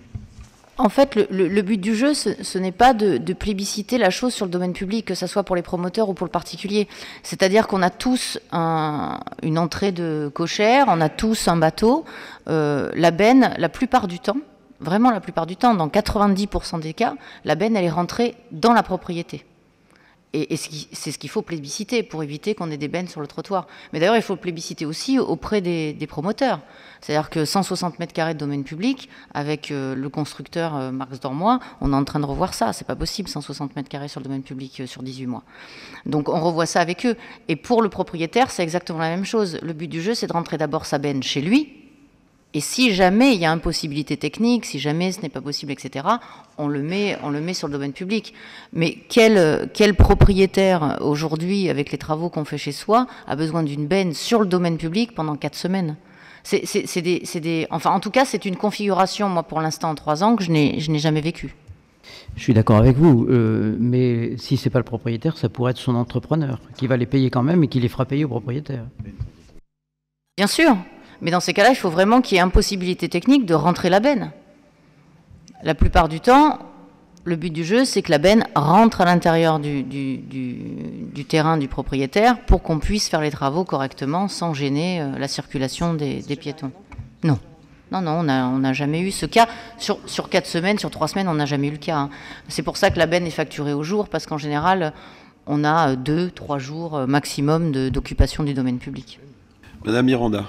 En fait, le, but du jeu, ce, n'est pas de, plébisciter la chose sur le domaine public, que ce soit pour les promoteurs ou pour le particulier. C'est-à-dire qu'on a tous une entrée de cochère, on a tous un bateau. Euh, la benne, la plupart du temps, vraiment la plupart du temps, dans 90% des cas, la benne, elle est rentrée dans la propriété. Et, c'est ce qu'il faut plébisciter pour éviter qu'on ait des bennes sur le trottoir. Mais d'ailleurs, il faut plébisciter aussi auprès des, promoteurs. C'est-à-dire que 160 mètres carrés de domaine public, avec euh, le constructeur euh, Marx Dormois, on est en train de revoir ça. C'est pas possible, 160 mètres carrés sur le domaine public euh, sur 18 mois. Donc on revoit ça avec eux. Et pour le propriétaire, c'est exactement la même chose. Le but du jeu, c'est de rentrer d'abord sa benne chez lui, et si jamais il y a impossibilité technique, si jamais ce n'est pas possible, etc., on le met, on le met sur le domaine public. Mais quel, quel propriétaire aujourd'hui, avec les travaux qu'on fait chez soi, a besoin d'une benne sur le domaine public pendant quatre semaines? C'est des, des, enfin, en tout cas, c'est une configuration, moi, pour l'instant, en trois ans, que je n'ai jamais vécue. Je suis d'accord avec vous, euh, mais si c'est pas le propriétaire, ça pourrait être son entrepreneur qui va les payer quand même et qui les fera payer au propriétaire. Bien sûr, mais dans ces cas-là, il faut vraiment qu'il y ait impossibilité technique de rentrer la benne. La plupart du temps, le but du jeu, c'est que la benne rentre à l'intérieur du, terrain du propriétaire pour qu'on puisse faire les travaux correctement sans gêner euh, la circulation des, piétons. Non. Non, non, on n'a jamais eu ce cas. Sur, sur quatre semaines, sur trois semaines, on n'a jamais eu le cas. Hein. C'est pour ça que la benne est facturée au jour, parce qu'en général, on a deux, trois jours euh, maximum d'occupation du domaine public. Madame Miranda.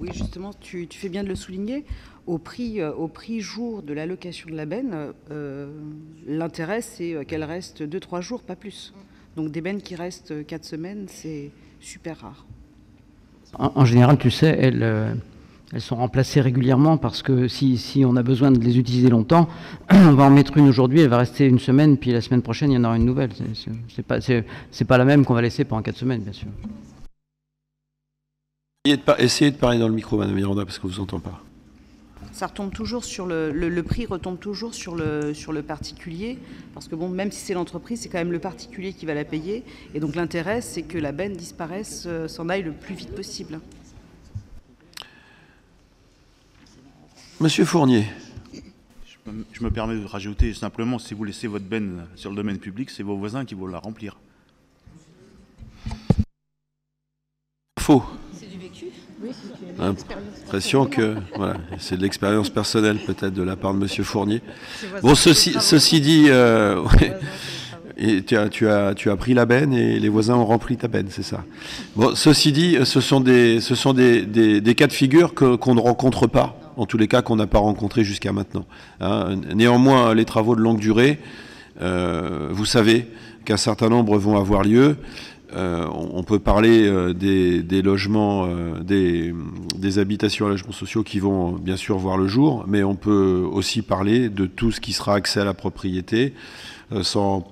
Oui, justement, tu, fais bien de le souligner. Au prix, euh, au prix jour de l'allocation de la benne, euh, l'intérêt, c'est euh, qu'elle reste 2-3 jours, pas plus. Donc des bennes qui restent 4 semaines, c'est super rare. En, général, tu sais, elles, elles sont remplacées régulièrement parce que si, si, on a besoin de les utiliser longtemps, on va en mettre une aujourd'hui, elle va rester une semaine, puis la semaine prochaine, il y en aura une nouvelle. C'est pas, pas la même qu'on va laisser pendant 4 semaines, bien sûr. Essayez de, parler dans le micro, Madame Miranda, parce que vous entend pas. Ça retombe toujours sur le, le, prix retombe toujours sur le, sur le particulier, parce que bon, même si c'est l'entreprise, c'est quand même le particulier qui va la payer, et donc l'intérêt, c'est que la benne disparaisse, euh, s'en aille le plus vite possible. Monsieur Fournier. Je me, permets de rajouter simplement, si vous laissez votre benne sur le domaine public, c'est vos voisins qui vont la remplir. Faux. L'impression que voilà, c'est de l'expérience personnelle peut-être de la part de Monsieur Fournier. Bon, ceci, ceci dit, euh, et tu, as, tu, as, tu as pris la benne et les voisins ont rempli ta benne, c'est ça. Bon, ceci dit, ce sont des, ce sont des, des, cas de figure qu'on ne rencontre pas, en tous les cas qu'on n'a pas rencontrés jusqu'à maintenant. Hein. Néanmoins, les travaux de longue durée, euh, vous savez qu'un certain nombre vont avoir lieu. Euh, on peut parler euh, des, logements, euh, des, habitations à logements sociaux qui vont bien sûr voir le jour, mais on peut aussi parler de tout ce qui sera accès à la propriété, sans,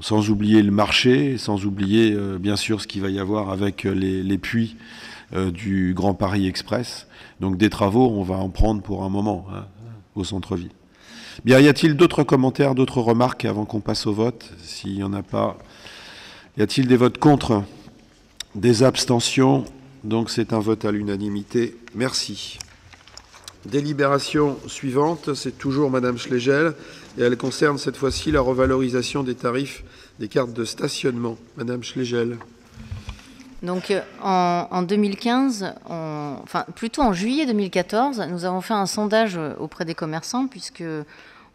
sans oublier le marché, sans oublier bien sûr ce qu'il va y avoir avec les, puits du Grand Paris Express. Donc des travaux, on va en prendre pour un moment hein, au centre-ville. Bien, y a-t-il d'autres commentaires, d'autres remarques avant qu'on passe au vote? S'il n'y en a pas, y a-t-il des votes contre? Des abstentions? Donc c'est un vote à l'unanimité. Merci. Délibération suivante, c'est toujours Madame Schlegel, et elle concerne cette fois-ci la revalorisation des tarifs des cartes de stationnement. Madame Schlegel. Donc euh, en, 2015, enfin plutôt en juillet 2014, nous avons fait un sondage auprès des commerçants puisque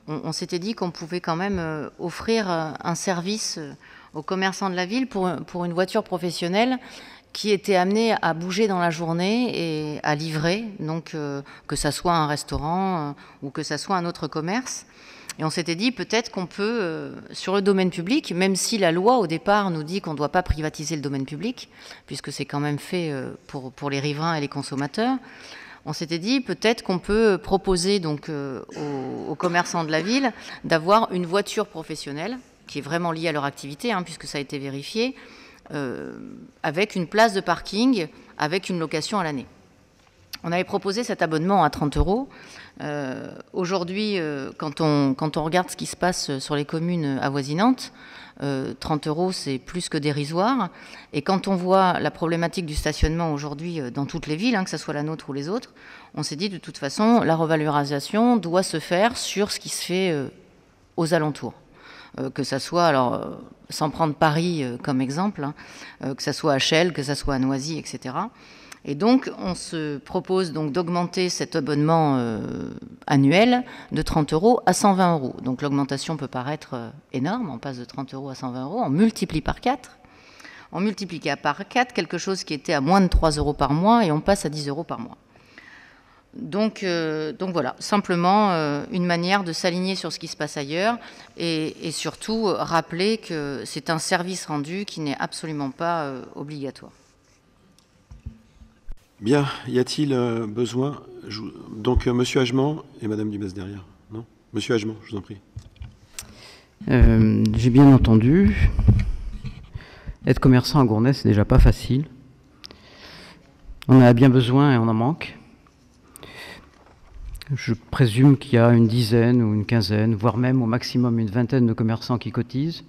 on s'était dit qu'on pouvait quand même euh, offrir un service aux commerçants de la ville pour, une voiture professionnelle qui étaient amenés à bouger dans la journée et à livrer, donc que ça soit un restaurant ou que ça soit un autre commerce. Et on s'était dit peut-être qu'on peut, sur le domaine public, même si la loi au départ nous dit qu'on ne doit pas privatiser le domaine public, puisque c'est quand même fait pour, les riverains et les consommateurs, on s'était dit peut-être qu'on peut proposer donc euh, aux, commerçants de la ville d'avoir une voiture professionnelle qui est vraiment liée à leur activité, hein, puisque ça a été vérifié, euh, avec une place de parking, avec une location à l'année. On avait proposé cet abonnement à 30 euros. Euh, aujourd'hui, quand, on, quand on regarde ce qui se passe sur les communes avoisinantes, 30 euh, euros, c'est plus que dérisoire. Et quand on voit la problématique du stationnement aujourd'hui euh, dans toutes les villes, hein, que ce soit la nôtre ou les autres, on s'est dit de toute façon, la revalorisation doit se faire sur ce qui se fait euh, aux alentours. Que ça soit, alors, sans prendre Paris comme exemple, hein, que ça soit à Chelles, que ça soit à Noisy, etc. Et donc, on se propose donc d'augmenter cet abonnement euh, annuel de 30 euros à 120 euros. Donc, l'augmentation peut paraître euh, énorme. On passe de 30 euros à 120 euros. On multiplie par 4. On multiplie par 4 quelque chose qui était à moins de 3 euros par mois et on passe à 10 euros par mois. Donc, euh, donc voilà, simplement une manière de s'aligner sur ce qui se passe ailleurs et, et surtout rappeler que c'est un service rendu qui n'est absolument pas obligatoire. Bien, y a-t-il euh, besoin? Donc, M. Euh, Monsieur Agement et Madame Dubès derrière, non? Monsieur Agement, je vous en prie. Euh, j'ai bien entendu. Être commerçant à Gournay, c'est déjà pas facile. On en a bien besoin et on en manque. Je présume qu'il y a une dizaine ou une quinzaine, voire même au maximum une vingtaine de commerçants qui cotisent.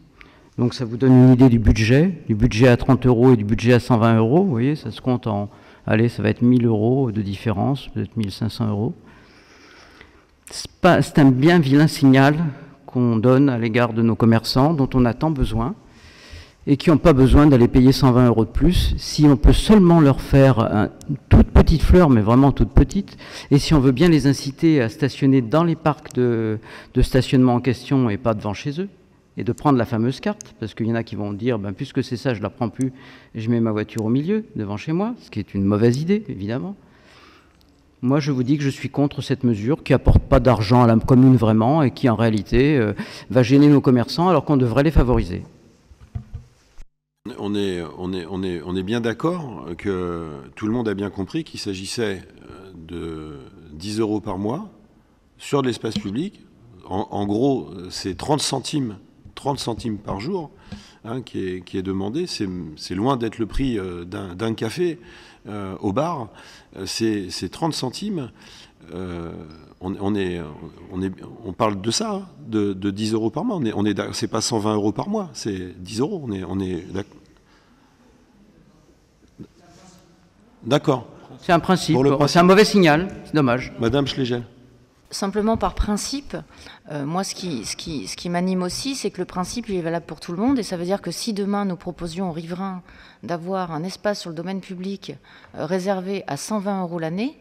Donc ça vous donne une idée du budget, du budget à 30 euros et du budget à 120 euros. Vous voyez, ça se compte en, allez, ça va être 1000 euros de différence, peut-être 1500 euros. C'est un bien vilain signal qu'on donne à l'égard de nos commerçants dont on a tant besoin et qui n'ont pas besoin d'aller payer 120 euros de plus si on peut seulement leur faire une toute petite fleur, mais vraiment toute petite, et si on veut bien les inciter à stationner dans les parcs de stationnement en question et pas devant chez eux et de prendre la fameuse carte, parce qu'il y en a qui vont dire, ben, puisque c'est ça, je ne la prends plus, je mets ma voiture au milieu, devant chez moi, ce qui est une mauvaise idée, évidemment. Moi, je vous dis que je suis contre cette mesure qui apporte pas d'argent à la commune vraiment et qui, en réalité, euh, va gêner nos commerçants alors qu'on devrait les favoriser. On est, bien d'accord que tout le monde a bien compris qu'il s'agissait euh, de 10 euros par mois sur l'espace public. en gros, c'est 30 centimes 30 centimes par jour hein, qui, est, demandé. C'est loin d'être le prix euh, d'un café euh, au bar. C'est 30 centimes. On, est, on, est, on parle de ça, hein, de, 10 euros par mois. On est, on est, c'est pas 120 euros par mois, c'est 10 euros. On est, on est d'accord. C'est un principe. C'est un mauvais signal. C'est dommage. Madame Schlegel simplement par principe, euh, moi, ce qui, ce qui, ce qui m'anime aussi, c'est que le principe, il est valable pour tout le monde. Et ça veut dire que si demain, nous proposions aux riverains d'avoir un espace sur le domaine public euh, réservé à 120 euros l'année,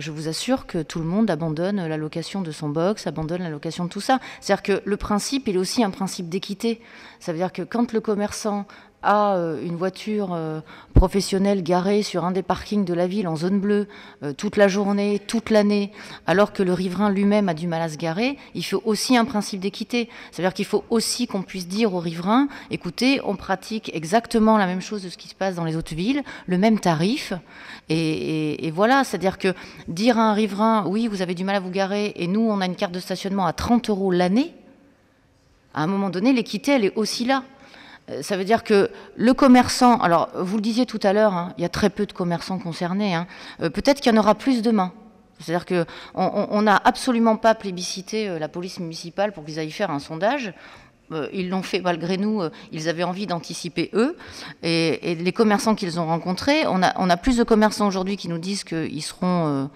je vous assure que tout le monde abandonne la location de son box, abandonne la location de tout ça. C'est-à-dire que le principe, il est aussi un principe d'équité. Ça veut dire que quand le commerçant à euh, une voiture euh, professionnelle garée sur un des parkings de la ville en zone bleue euh, toute la journée, toute l'année, alors que le riverain lui-même a du mal à se garer, il faut aussi un principe d'équité. C'est-à-dire qu'il faut aussi qu'on puisse dire aux riverains, écoutez, on pratique exactement la même chose de ce qui se passe dans les autres villes, le même tarif, et, et voilà, c'est-à-dire que dire à un riverain, oui, vous avez du mal à vous garer, et nous, on a une carte de stationnement à 30 euros l'année, à un moment donné, l'équité, elle est aussi là. Euh, ça veut dire que le commerçant, alors vous le disiez tout à l'heure, hein, il y a très peu de commerçants concernés, hein, euh, peut-être qu'il y en aura plus demain. C'est-à-dire qu'on n'a absolument pas plébiscité euh, la police municipale pour qu'ils aillent faire un sondage. ils l'ont fait malgré nous, ils avaient envie d'anticiper eux. Et, les commerçants qu'ils ont rencontrés, on a, on a plus de commerçants aujourd'hui qui nous disent qu'ils seront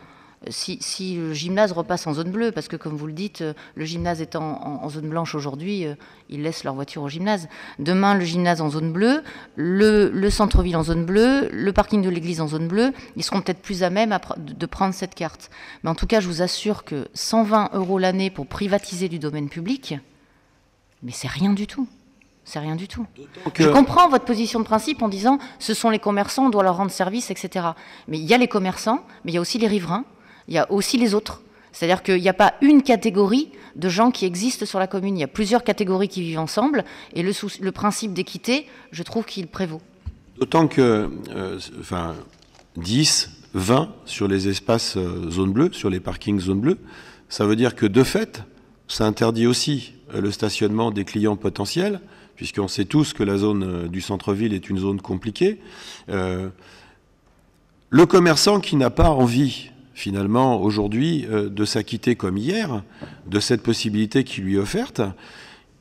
si, le gymnase repasse en zone bleue, parce que comme vous le dites, euh, le gymnase étant en, zone blanche aujourd'hui, euh, ils laissent leur voiture au gymnase. Demain, le gymnase en zone bleue, le, centre-ville en zone bleue, le parking de l'église en zone bleue, ils seront peut-être plus à même de prendre cette carte. Mais en tout cas, je vous assure que 120 euros l'année pour privatiser du domaine public, mais c'est rien du tout. C'est rien du tout. Je comprends votre position de principe en disant ce sont les commerçants, on doit leur rendre service, etc. Mais il y a les commerçants, mais il y a aussi les riverains, il y a aussi les autres. C'est-à-dire qu'il n'y a pas une catégorie de gens qui existent sur la commune. Il y a plusieurs catégories qui vivent ensemble. Et le, principe d'équité, je trouve qu'il prévaut. D'autant que euh, enfin, 10, 20 sur les espaces euh, zone bleue, sur les parkings zone bleue, ça veut dire que de fait, ça interdit aussi euh, le stationnement des clients potentiels, puisqu'on sait tous que la zone du centre-ville est une zone compliquée. le commerçant qui n'a pas envie finalement aujourd'hui de s'acquitter comme hier de cette possibilité qui lui est offerte,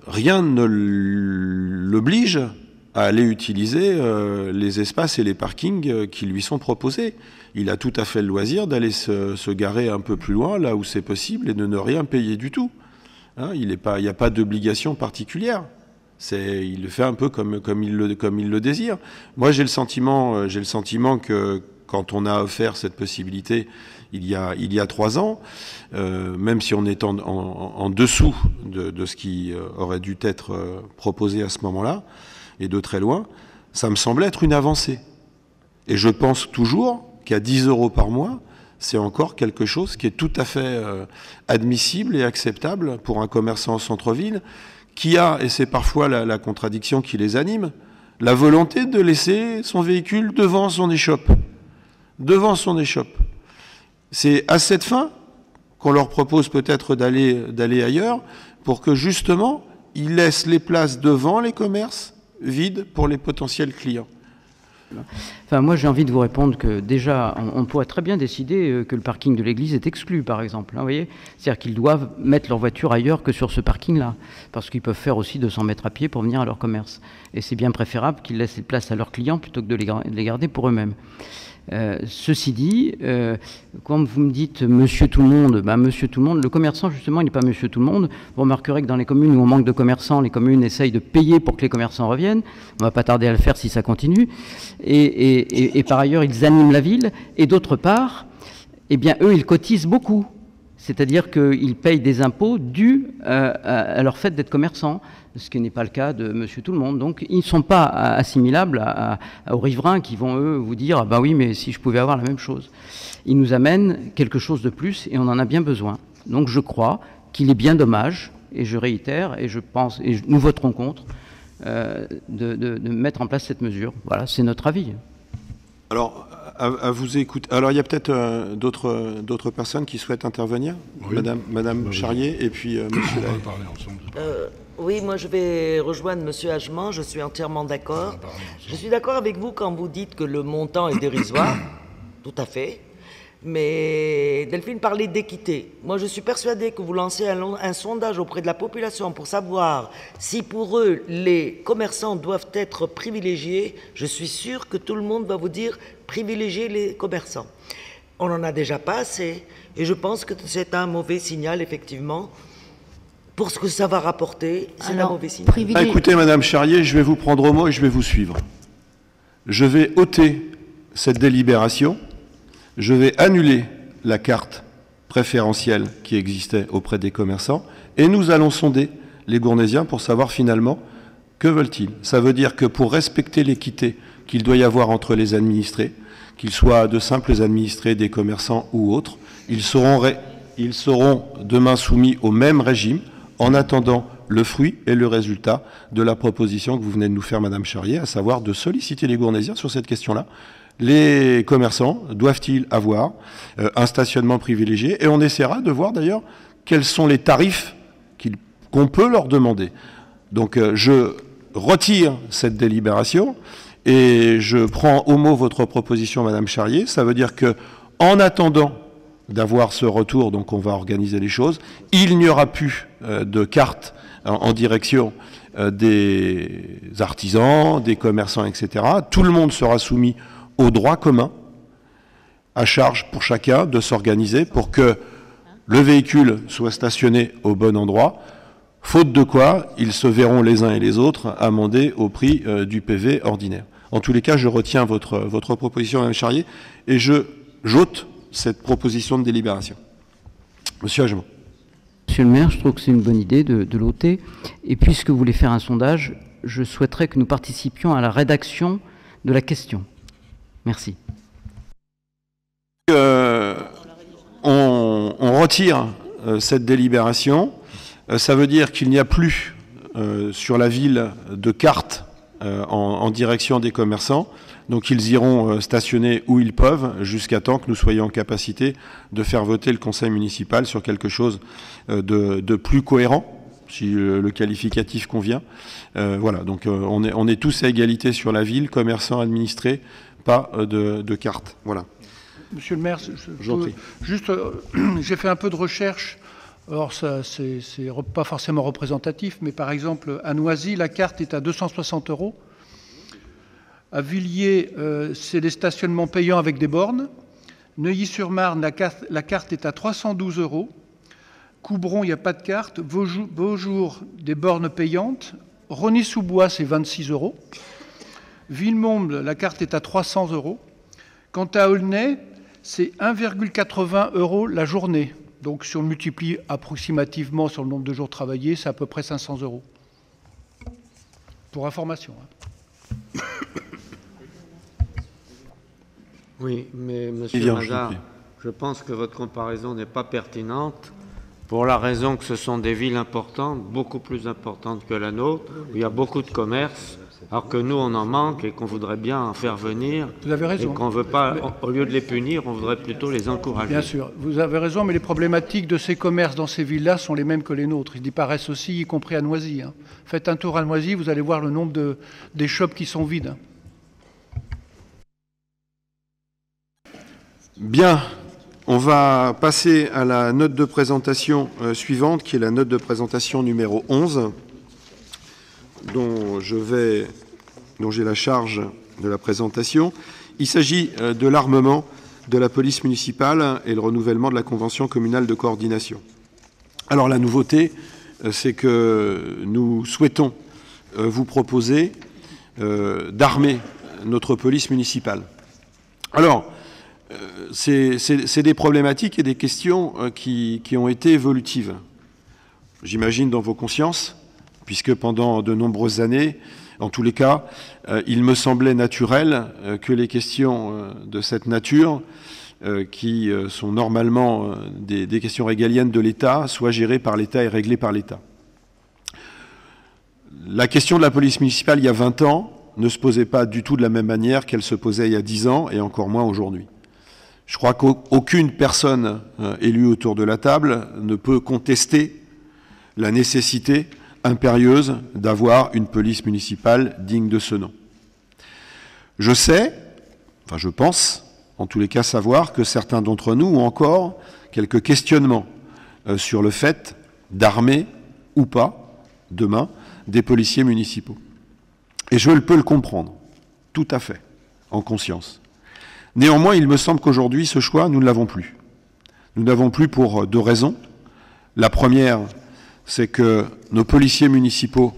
rien ne l'oblige à aller utiliser euh, les espaces et les parkings euh, qui lui sont proposés. Il a tout à fait le loisir d'aller se, garer un peu plus loin, là où c'est possible, et de ne rien payer du tout. Hein, il n'y a pas d'obligation particulière. il le fait un peu comme, il, le, désire. Moi, euh, j'ai le sentiment que quand on a offert cette possibilité il y a, trois ans, même si on est en, dessous de, ce qui aurait dû être proposé à ce moment-là, et de très loin, ça me semble être une avancée. Et je pense toujours qu'à 10 euros par mois, c'est encore quelque chose qui est tout à fait euh, admissible et acceptable pour un commerçant en centre-ville qui a, et c'est parfois la, contradiction qui les anime, la volonté de laisser son véhicule devant son échoppe. Devant son échoppe. C'est à cette fin qu'on leur propose peut-être d'aller ailleurs pour que justement ils laissent les places devant les commerces vide pour les potentiels clients Enfin, moi, j'ai envie de vous répondre que déjà, on, pourrait très bien décider euh, que le parking de l'église est exclu, par exemple. Hein, C'est-à-dire qu'ils doivent mettre leur voiture ailleurs que sur ce parking-là, parce qu'ils peuvent faire aussi 200 mètres à pied pour venir à leur commerce. Et c'est bien préférable qu'ils laissent place à leurs clients plutôt que de les garder pour eux-mêmes. Euh, ceci dit, euh, quand vous me dites monsieur tout le monde, bah, monsieur tout le monde, le commerçant justement, il n'est pas monsieur tout le monde. Vous remarquerez que dans les communes où on manque de commerçants, les communes essayent de payer pour que les commerçants reviennent. On ne va pas tarder à le faire si ça continue. Et, par ailleurs, ils animent la ville. Et d'autre part, eh bien, eux, ils cotisent beaucoup. C'est-à-dire qu'ils payent des impôts dus à leur fait d'être commerçants ce qui n'est pas le cas de Monsieur Tout le Monde. Donc, ils ne sont pas assimilables aux riverains qui vont, eux, vous dire ah ben oui, mais si je pouvais avoir la même chose. Ils nous amènent quelque chose de plus et on en a bien besoin. Donc, je crois qu'il est bien dommage, et je réitère, et je pense, et nous voterons contre, euh, de, mettre en place cette mesure. Voilà, c'est notre avis. Alors, à, vous écouter. Alors, il y a peut-être euh, d'autres d'autres personnes qui souhaitent intervenir? Madame, Madame Charrier et puis euh, Monsieur. On va parler ensemble. Oui, moi je vais rejoindre Monsieur Hagement, je suis entièrement d'accord. Je suis d'accord avec vous quand vous dites que le montant est dérisoire, tout à fait. Mais Delphine parlait d'équité. Moi je suis persuadé que vous lancez un, un, sondage auprès de la population pour savoir si pour eux les commerçants doivent être privilégiés. Je suis sûr que tout le monde va vous dire privilégier les commerçants. On n'en a déjà pas assez et je pense que c'est un mauvais signal effectivement pour ce que ça va rapporter, c'est la mauvaise signe. Ah, écoutez, Madame Charrier, je vais vous prendre au mot et je vais vous suivre. Je vais ôter cette délibération, je vais annuler la carte préférentielle qui existait auprès des commerçants et nous allons sonder les Gournésiens pour savoir finalement que veulent-ils. Ça veut dire que pour respecter l'équité qu'il doit y avoir entre les administrés, qu'ils soient de simples administrés, des commerçants ou autres, ils seront, demain soumis au même régime en attendant le fruit et le résultat de la proposition que vous venez de nous faire, Madame Charrier, à savoir de solliciter les Gournésiens sur cette question-là. Les commerçants doivent-ils avoir euh, un stationnement privilégié Et on essaiera de voir d'ailleurs quels sont les tarifs qu'on peut leur demander. Donc euh, je retire cette délibération et je prends au mot votre proposition, Madame Charrier. Ça veut dire que, en attendant d'avoir ce retour, donc on va organiser les choses. Il n'y aura plus euh, de carte en, direction des artisans, des commerçants, etc. Tout le monde sera soumis au droit commun, à charge pour chacun de s'organiser pour que le véhicule soit stationné au bon endroit, faute de quoi ils se verront les uns et les autres amendés au prix euh, du PV ordinaire. En tous les cas, je retiens votre, votre proposition, Mme Charrier, et je j'ôte cette proposition de délibération. Monsieur Monsieur le maire, je trouve que c'est une bonne idée de, de l'ôter. Et puisque vous voulez faire un sondage, je souhaiterais que nous participions à la rédaction de la question. Merci. Euh, on, retire euh, cette délibération. Euh, ça veut dire qu'il n'y a plus sur la ville de cartes en, direction des commerçants. Donc ils iront stationner où ils peuvent jusqu'à temps que nous soyons en capacité de faire voter le conseil municipal sur quelque chose de, plus cohérent, si le qualificatif convient. voilà, donc on, est, tous à égalité sur la ville, commerçants administrés, pas de, de cartes. Voilà. Monsieur le maire, juste, euh, j'ai fait un peu de recherche. Or, ça, c'est pas forcément représentatif, mais par exemple, à Noisy, la carte est à 260 euros. À Villiers, euh, c'est des stationnements payants avec des bornes. Neuilly-sur-Marne, la carte, la carte, est à 312 euros. Coubron, il n'y a pas de carte. Beaujour, des bornes payantes. Rony-sous-Bois, c'est 26 euros. Villemomble, la carte est à 300 euros. Quant à Aulnay, c'est 1,80 euros la journée. Donc si on multiplie approximativement sur le nombre de jours travaillés, c'est à peu près 500 euros. Pour information. Hein. Oui, mais Monsieur Mazard, je pense que votre comparaison n'est pas pertinente pour la raison que ce sont des villes importantes, beaucoup plus importantes que la nôtre, où il y a beaucoup de commerce, alors que nous, on en manque et qu'on voudrait bien en faire venir. Vous avez raison. Et qu'on veut pas, au lieu de les punir, on voudrait plutôt les encourager. Bien sûr, vous avez raison, mais les problématiques de ces commerces dans ces villes-là sont les mêmes que les nôtres. Ils y paraissent aussi, y compris à Noisy. Hein. Faites un tour à Noisy, vous allez voir le nombre de, des shops qui sont vides. Bien, on va passer à la note de présentation euh, suivante, qui est la note de présentation numéro 11 dont je vais, dont j'ai la charge de la présentation. Il s'agit euh, de l'armement de la police municipale et le renouvellement de la convention communale de coordination. Alors la nouveauté, euh, c'est que nous souhaitons euh, vous proposer d'armer notre police municipale. Alors, c'est des problématiques et des questions qui, qui ont été évolutives. J'imagine dans vos consciences, puisque pendant de nombreuses années, en tous les cas, euh, il me semblait naturel euh, que les questions euh, de cette nature, qui sont normalement des, des, questions régaliennes de l'État, soient gérées par l'État et réglées par l'État. La question de la police municipale il y a 20 ans ne se posait pas du tout de la même manière qu'elle se posait il y a 10 ans et encore moins aujourd'hui. Je crois qu'aucune personne élue autour de la table ne peut contester la nécessité impérieuse d'avoir une police municipale digne de ce nom. Je sais, enfin je pense, en tous les cas savoir que certains d'entre nous ont encore quelques questionnements euh, sur le fait d'armer ou pas, demain, des policiers municipaux. Et je peux le comprendre, tout à fait, en conscience. Néanmoins, il me semble qu'aujourd'hui, ce choix, nous ne l'avons plus. Nous n'avons plus pour deux raisons. La première, c'est que nos policiers municipaux,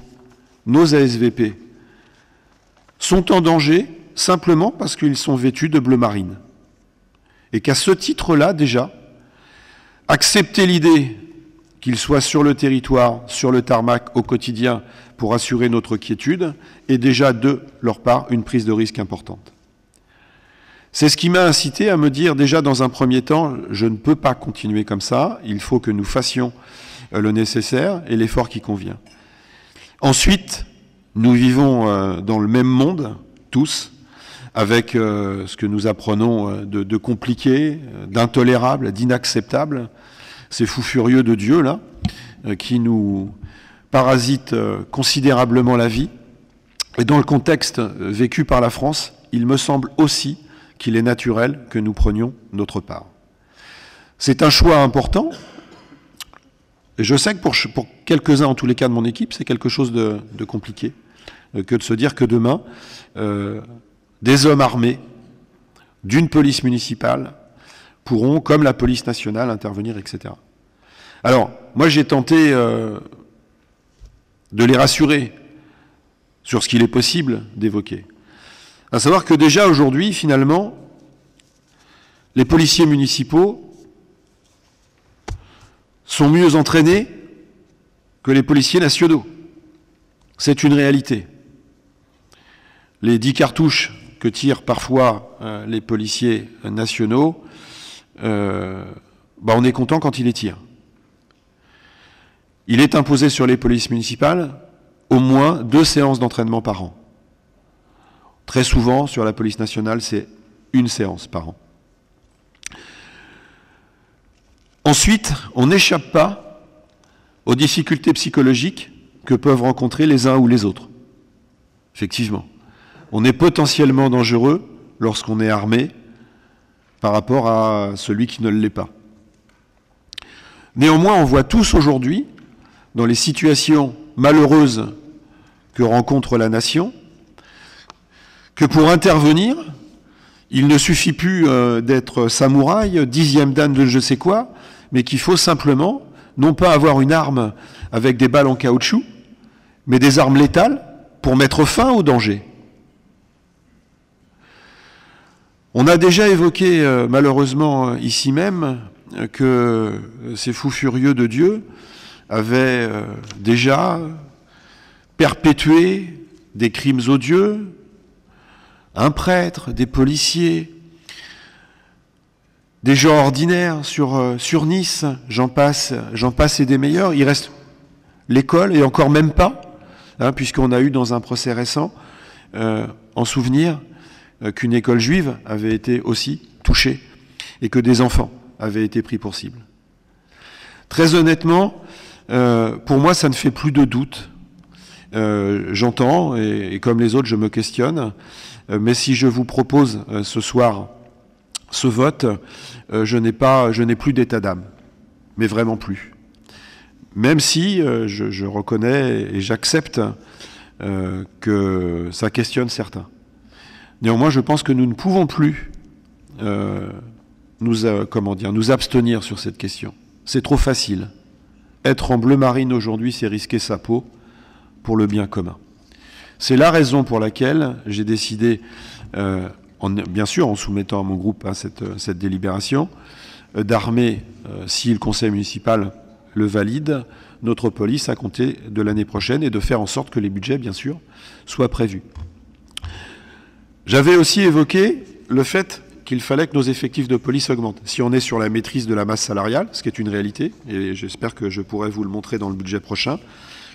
nos ASVP, sont en danger simplement parce qu'ils sont vêtus de bleu marine. Et qu'à ce titre-là, déjà, accepter l'idée qu'ils soient sur le territoire, sur le tarmac au quotidien pour assurer notre quiétude, est déjà de leur part une prise de risque importante. C'est ce qui m'a incité à me dire déjà dans un premier temps, je ne peux pas continuer comme ça, il faut que nous fassions le nécessaire et l'effort qui convient. Ensuite, nous vivons euh, dans le même monde, tous, avec euh, ce que nous apprenons de, compliqué, d'intolérable, d'inacceptable, ces fous furieux de Dieu, là, qui nous parasitent considérablement la vie. Et dans le contexte vécu par la France, il me semble aussi qu'il est naturel que nous prenions notre part. C'est un choix important, je sais que pour, pour quelques-uns, en tous les cas de mon équipe, c'est quelque chose de, compliqué euh, que de se dire que demain, euh, des hommes armés d'une police municipale pourront, comme la police nationale, intervenir, etc. Alors, moi j'ai tenté euh, de les rassurer sur ce qu'il est possible d'évoquer. À savoir que déjà aujourd'hui, finalement, les policiers municipaux sont mieux entraînés que les policiers nationaux. C'est une réalité. les dix cartouches que tirent parfois euh, les policiers nationaux, euh, bah, on est content quand ils les tirent. Il est imposé sur les polices municipales au moins deux séances d'entraînement par an. Très souvent, sur la police nationale, c'est une séance par an. Ensuite, on n'échappe pas aux difficultés psychologiques que peuvent rencontrer les uns ou les autres. Effectivement. On est potentiellement dangereux lorsqu'on est armé par rapport à celui qui ne l'est pas. Néanmoins, on voit tous aujourd'hui, dans les situations malheureuses que rencontre la nation, que pour intervenir, il ne suffit plus euh, d'être samouraï, dixième dan de je sais quoi, mais qu'il faut simplement, non pas avoir une arme avec des balles en caoutchouc, mais des armes létales pour mettre fin au danger. On a déjà évoqué, euh, malheureusement, ici même, que ces fous furieux de Dieu avaient euh, déjà perpétué des crimes odieux, un prêtre, des policiers, des gens ordinaires sur, euh, sur Nice, j'en passe, j'en passe et des meilleurs. Il reste l'école, et encore même pas, hein, puisqu'on a eu dans un procès récent, euh, en souvenir, euh, qu'une école juive avait été aussi touchée, et que des enfants avaient été pris pour cible. Très honnêtement, pour moi, ça ne fait plus de doute. J'entends, et, et, comme les autres, je me questionne, mais si je vous propose ce soir ce vote, euh, je n'ai pas, je n'ai plus d'état d'âme, mais vraiment plus. Même si euh, je, reconnais et j'accepte euh, que ça questionne certains. Néanmoins, je pense que nous ne pouvons plus comment dire, nous abstenir sur cette question. C'est trop facile. Être en bleu marine aujourd'hui, c'est risquer sa peau pour le bien commun. C'est la raison pour laquelle j'ai décidé bien sûr en soumettant à mon groupe à cette, délibération, euh, d'armer, euh, si le conseil municipal le valide, notre police à compter de l'année prochaine et de faire en sorte que les budgets, bien sûr, soient prévus. J'avais aussi évoqué le fait qu'il fallait que nos effectifs de police augmentent. Si on est sur la maîtrise de la masse salariale, ce qui est une réalité, et j'espère que je pourrai vous le montrer dans le budget prochain,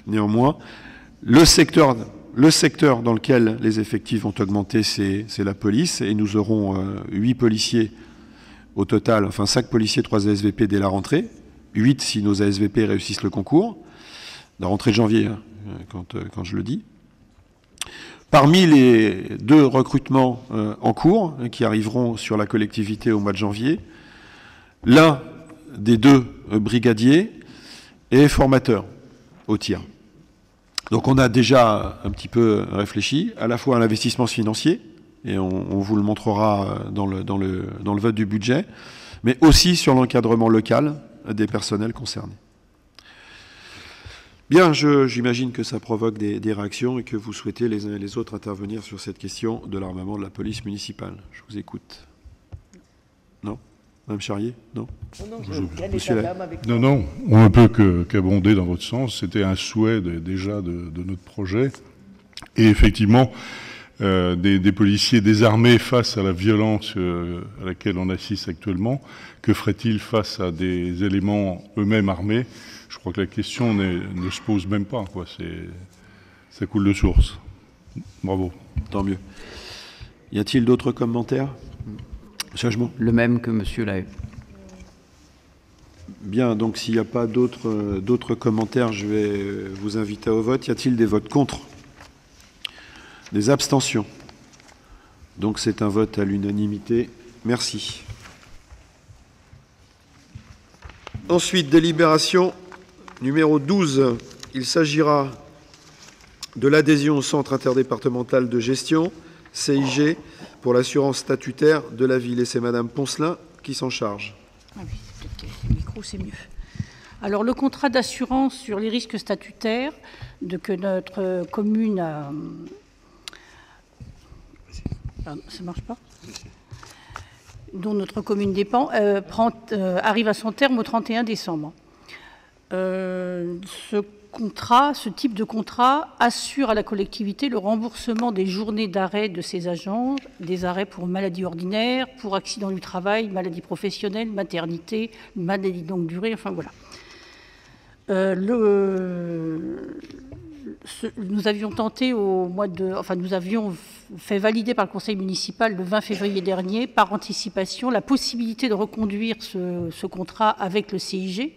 néanmoins, le secteur le secteur dans lequel les effectifs vont augmenter, c'est la police, et nous aurons euh, huit policiers au total, enfin 5 policiers, 3 ASVP dès la rentrée, 8 si nos ASVP réussissent le concours, la rentrée de janvier, hein, quand, euh, quand, je le dis. Parmi les deux recrutements euh, en cours, hein, qui arriveront sur la collectivité au mois de janvier, l'un des deux brigadiers est formateur au tir. Donc on a déjà un petit peu réfléchi à la fois à l'investissement financier, et on, vous le montrera dans le, dans, le, vote du budget, mais aussi sur l'encadrement local des personnels concernés. Bien, j'imagine que ça provoque des, réactions et que vous souhaitez les uns et les autres intervenir sur cette question de l'armement de la police municipale. Je vous écoute. Non Madame Charrier Non Non, non, on ne peut qu'abonder dans votre sens. C'était un souhait déjà de, notre projet. Et effectivement, euh, des, policiers désarmés face à la violence euh, à laquelle on assiste actuellement, que ferait-il face à des éléments eux-mêmes armés? Je crois que la question ne se pose même pas. Quoi. Ça coule de source. Bravo. Tant mieux. Y a-t-il d'autres commentaires? Le même que Monsieur Lahaye. Bien, donc s'il n'y a pas euh, d'autres commentaires, je vais euh, vous inviter au vote. Y a-t-il des votes contre? Des abstentions? Donc c'est un vote à l'unanimité. Merci. Ensuite, délibération numéro 12. Il s'agira de l'adhésion au Centre interdépartemental de gestion, CIG, pour l'assurance statutaire de la ville. Et c'est Madame Poncelin qui s'en charge. Ah. Alors, le contrat d'assurance sur les risques statutaires de, que notre commune a. Ça marche pas dont notre commune dépend, euh, euh, arrive à son terme au 31 décembre. Euh, ce type de contrat assure à la collectivité le remboursement des journées d'arrêt de ses agents, des arrêts pour maladie ordinaire, pour accident du travail, maladie professionnelle, maternité, maladie longue durée, enfin voilà. Euh, nous avions tenté au mois de, enfin nous avions fait valider par le conseil municipal le 20 février dernier, par anticipation, la possibilité de reconduire ce, contrat avec le CIG,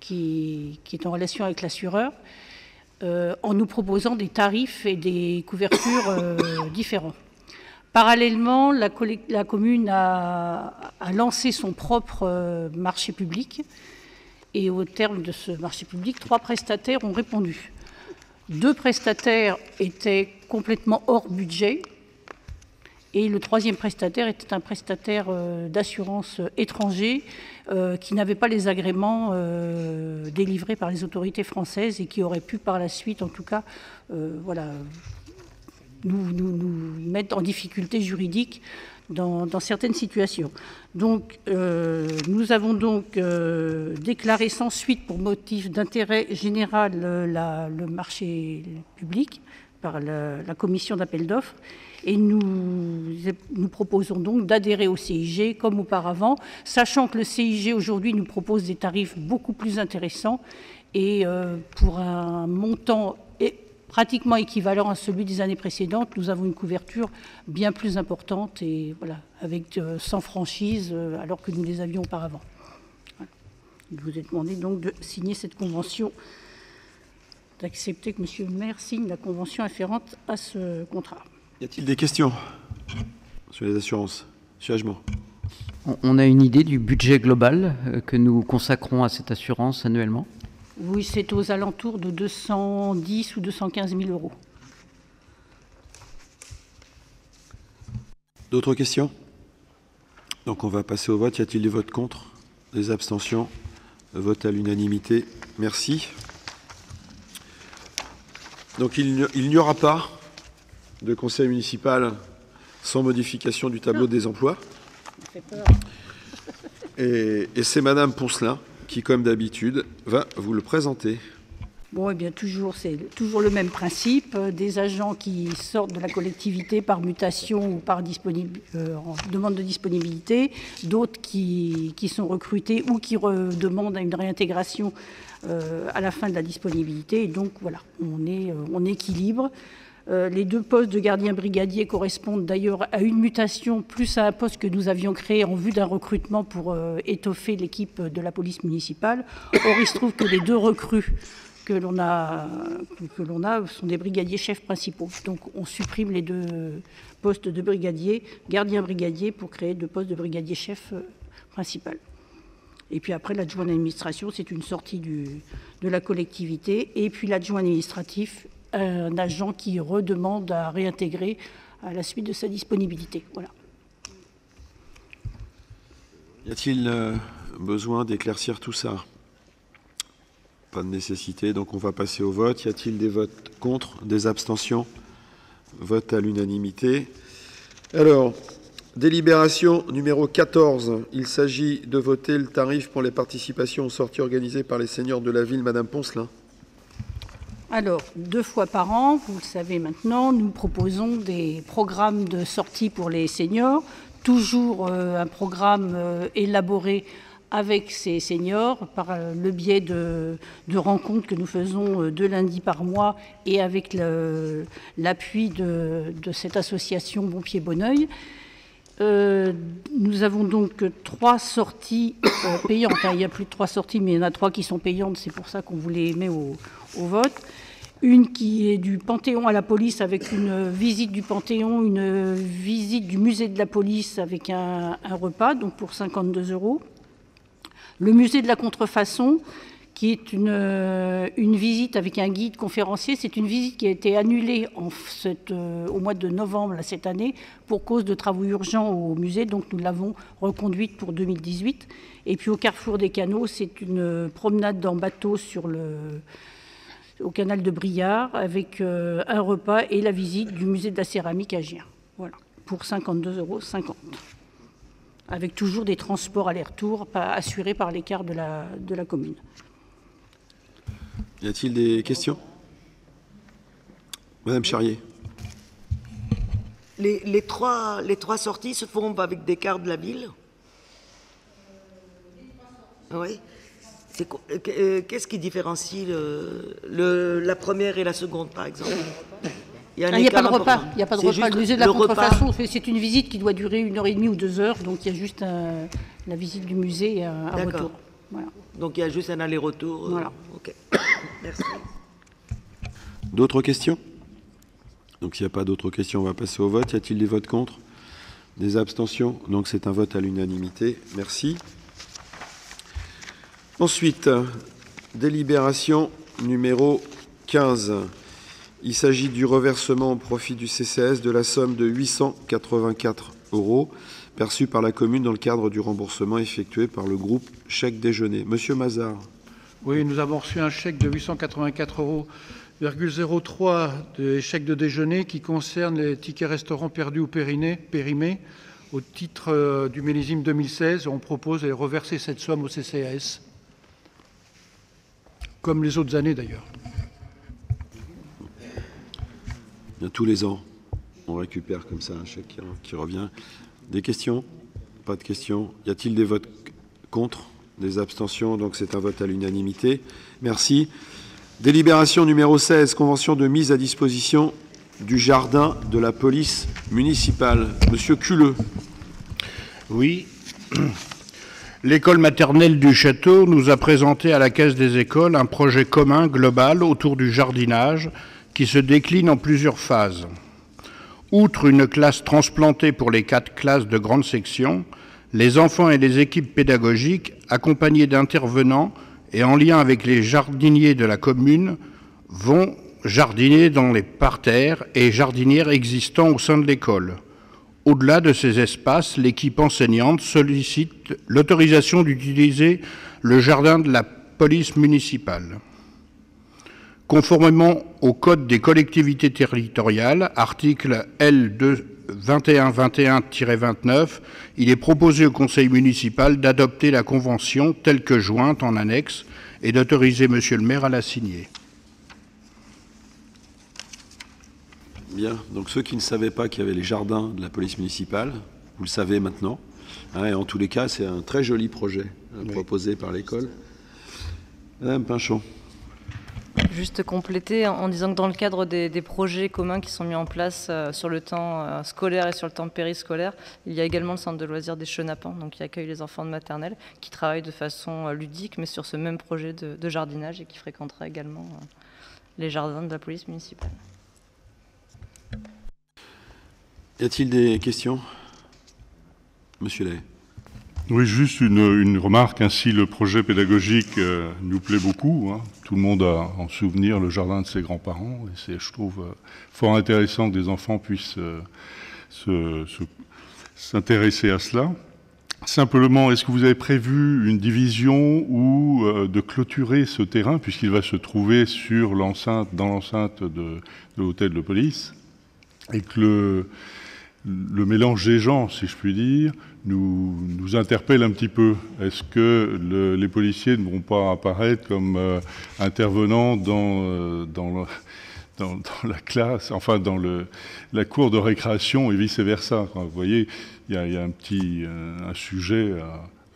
qui, est en relation avec l'assureur, euh, en nous proposant des tarifs et des couvertures euh, différents. Parallèlement, la, commune a, lancé son propre euh, marché public. Et au terme de ce marché public, trois prestataires ont répondu. Deux prestataires étaient complètement hors budget. Et le troisième prestataire était un prestataire euh, d'assurance étranger euh, qui n'avait pas les agréments euh, délivrés par les autorités françaises et qui aurait pu par la suite, en tout cas, voilà, nous, mettre en difficulté juridique dans, certaines situations. Donc, euh, nous avons donc euh, déclaré sans suite pour motif d'intérêt général euh, le marché public par la, commission d'appel d'offres et nous, proposons donc d'adhérer au CIG comme auparavant, sachant que le CIG aujourd'hui nous propose des tarifs beaucoup plus intéressants et pour un montant pratiquement équivalent à celui des années précédentes. Nous avons une couverture bien plus importante et voilà, avec euh, sans franchise, euh, alors que nous les avions auparavant. Il vous est demandé donc de signer cette convention, d'accepter que M. le maire signe la convention afférente à ce contrat. Y a-t-il des questions sur les assurances M. Agement On a une idée du budget global euh, que nous consacrons à cette assurance annuellement? Oui, c'est aux alentours de 210 ou 215 000 euros. D'autres questions? Donc on va passer au vote. Y a-t-il des votes contre? Des abstentions? Vote à l'unanimité. Merci. Donc il n'y aura pas de conseil municipal sans modification du tableau des emplois. Et, et c'est Madame Poncelin qui, comme d'habitude, va vous le présenter. Bon, eh bien, toujours, c'est toujours le même principe. Euh, des agents qui sortent de la collectivité par mutation ou par euh, demande de disponibilité, d'autres qui, qui, sont recrutés ou qui demandent une réintégration euh, à la fin de la disponibilité. Et donc, voilà, on, est, on équilibre. Euh, les deux postes de gardien brigadier correspondent d'ailleurs à une mutation plus à un poste que nous avions créé en vue d'un recrutement pour euh, étoffer l'équipe de la police municipale. Or, il se trouve que les deux recrues que l'on a, sont des brigadiers chefs principaux. Donc on supprime les deux postes de brigadier, gardien brigadier, pour créer deux postes de brigadier chef euh, principal. Et puis après, l'adjoint d'administration, c'est une sortie de la collectivité. Et puis l'adjoint administratif un agent qui redemande à réintégrer à la suite de sa disponibilité. Voilà. Y a-t-il euh, besoin d'éclaircir tout ça? Pas de nécessité, donc on va passer au vote. Y a-t-il des votes contre, des abstentions? Vote à l'unanimité. Alors, délibération numéro 14. Il s'agit de voter le tarif pour les participations aux sorties organisées par les seigneurs de la ville, Madame Poncelin. Alors, deux fois par an, vous le savez maintenant, nous proposons des programmes de sortie pour les seniors, toujours euh, un programme euh, élaboré avec ces seniors par euh, le biais de, rencontres que nous faisons deux lundis par mois et avec l'appui de, cette association Bon Pied Bon Oeil. nous avons donc trois sorties payantes. Hein. Il y a plus de trois sorties, mais il y en a trois qui sont payantes. C'est pour ça qu'on vous les met au, au vote. Une qui est du Panthéon à la police avec une visite du Panthéon, une visite du musée de la police avec un, repas, donc pour 52 euros. Le musée de la contrefaçon, qui est une, une visite avec un guide conférencier. C'est une visite qui a été annulée euh, au mois de novembre cette année pour cause de travaux urgents au musée, donc nous l'avons reconduite pour 2018. Et puis au Carrefour des Canaux, c'est une promenade en bateau sur le au canal de Briard avec euh, un repas et la visite du musée de la céramique à Gien. Voilà, pour 52,50 euros. Avec toujours des transports aller-retour assurés par l'écart de la, de la commune. Y a-t-il des questions? Madame Charrier. Les, les trois, les trois sorties se font avec des cartes de la ville? Oui. Euh, euh, Qu'est-ce qui différencie le- le- la première et la seconde, par exemple? Il y a un Ah, n'y a pas de repas. Il n'y a pas de C'est repas. juste Le musée de la contrefaçon, c'est- une visite qui doit durer une heure et demie ou deux heures. Donc il y a juste euh, la visite du musée à, à D'accord. retour. Voilà. Donc il y a juste un aller-retour. euh, Voilà. Ok. Merci. D'autres questions? Donc s'il n'y a pas d'autres questions, on va passer au vote. Y a-t-il des votes contre? Des abstentions? Donc c'est un vote à l'unanimité. Merci. Ensuite, délibération numéro 15. Il s'agit du reversement au profit du CCS de la somme de 884 euros perçue par la commune dans le cadre du remboursement effectué par le groupe Chèque Déjeuner. Monsieur Mazard. Oui, nous avons reçu un chèque de 884,03 euros des chèques de déjeuner qui concerne les tickets restaurants perdus ou périmés au titre euh, du millésime 2016. On propose de reverser cette somme au CCAS, comme les autres années d'ailleurs. Tous les ans, on récupère comme ça un chèque qui, qui revient. Des questions? Pas de questions. Y a-t-il des votes contre? Des abstentions? Donc c'est un vote à l'unanimité. Merci. Délibération numéro 16, convention de mise à disposition du jardin de la police municipale. Monsieur Culeux. Oui. L'école maternelle du château nous a présenté à la Caisse des écoles un projet commun global autour du jardinage qui se décline en plusieurs phases. Outre une classe transplantée pour les quatre classes de grande section, les enfants et les équipes pédagogiques, accompagnés d'intervenants et en lien avec les jardiniers de la commune, vont jardiner dans les parterres et jardinières existants au sein de l'école. Au-delà de ces espaces, l'équipe enseignante sollicite l'autorisation d'utiliser le jardin de la police municipale. Conformément au Code des collectivités territoriales, article L 2121-29, il est proposé au Conseil municipal d'adopter la convention telle que jointe en annexe et d'autoriser Monsieur le maire à la signer. Bien. Donc ceux qui ne savaient pas qu'il y avait les jardins de la police municipale, vous le savez maintenant. Hein, et en tous les cas, c'est un très joli projet euh, proposé par l'école. Madame Pinchon. Juste compléter en, disant que dans le cadre des, des projets communs qui sont mis en place euh, sur le temps euh, scolaire et sur le temps périscolaire, il y a également le centre de loisirs des Chenapans, donc qui accueille les enfants de maternelle, qui travaillent de façon euh, ludique, mais sur ce même projet de, de jardinage et qui fréquentera également euh, les jardins de la police municipale. Y a-t-il des questions? Monsieur Lay. Oui, juste une, une remarque. Ainsi, le projet pédagogique euh, nous plaît beaucoup. hein. Tout le monde a en souvenir le jardin de ses grands-parents. Et c'est, je trouve, euh, fort intéressant que des enfants puissent euh, se- se- s'intéresser à cela. Simplement, est-ce que vous avez prévu une division ou de clôturer ce terrain, puisqu'il va se trouver sur l'enceinte, dans l'enceinte de, de l'hôtel de police, et que le, le mélange des gens, si je puis dire, nous, interpelle un petit peu. Est-ce que le- les policiers ne vont pas apparaître comme euh, intervenants dans, euh, dans, la classe, enfin dans la cour de récréation et vice-versa. Vous voyez, il y a, un petit euh, sujet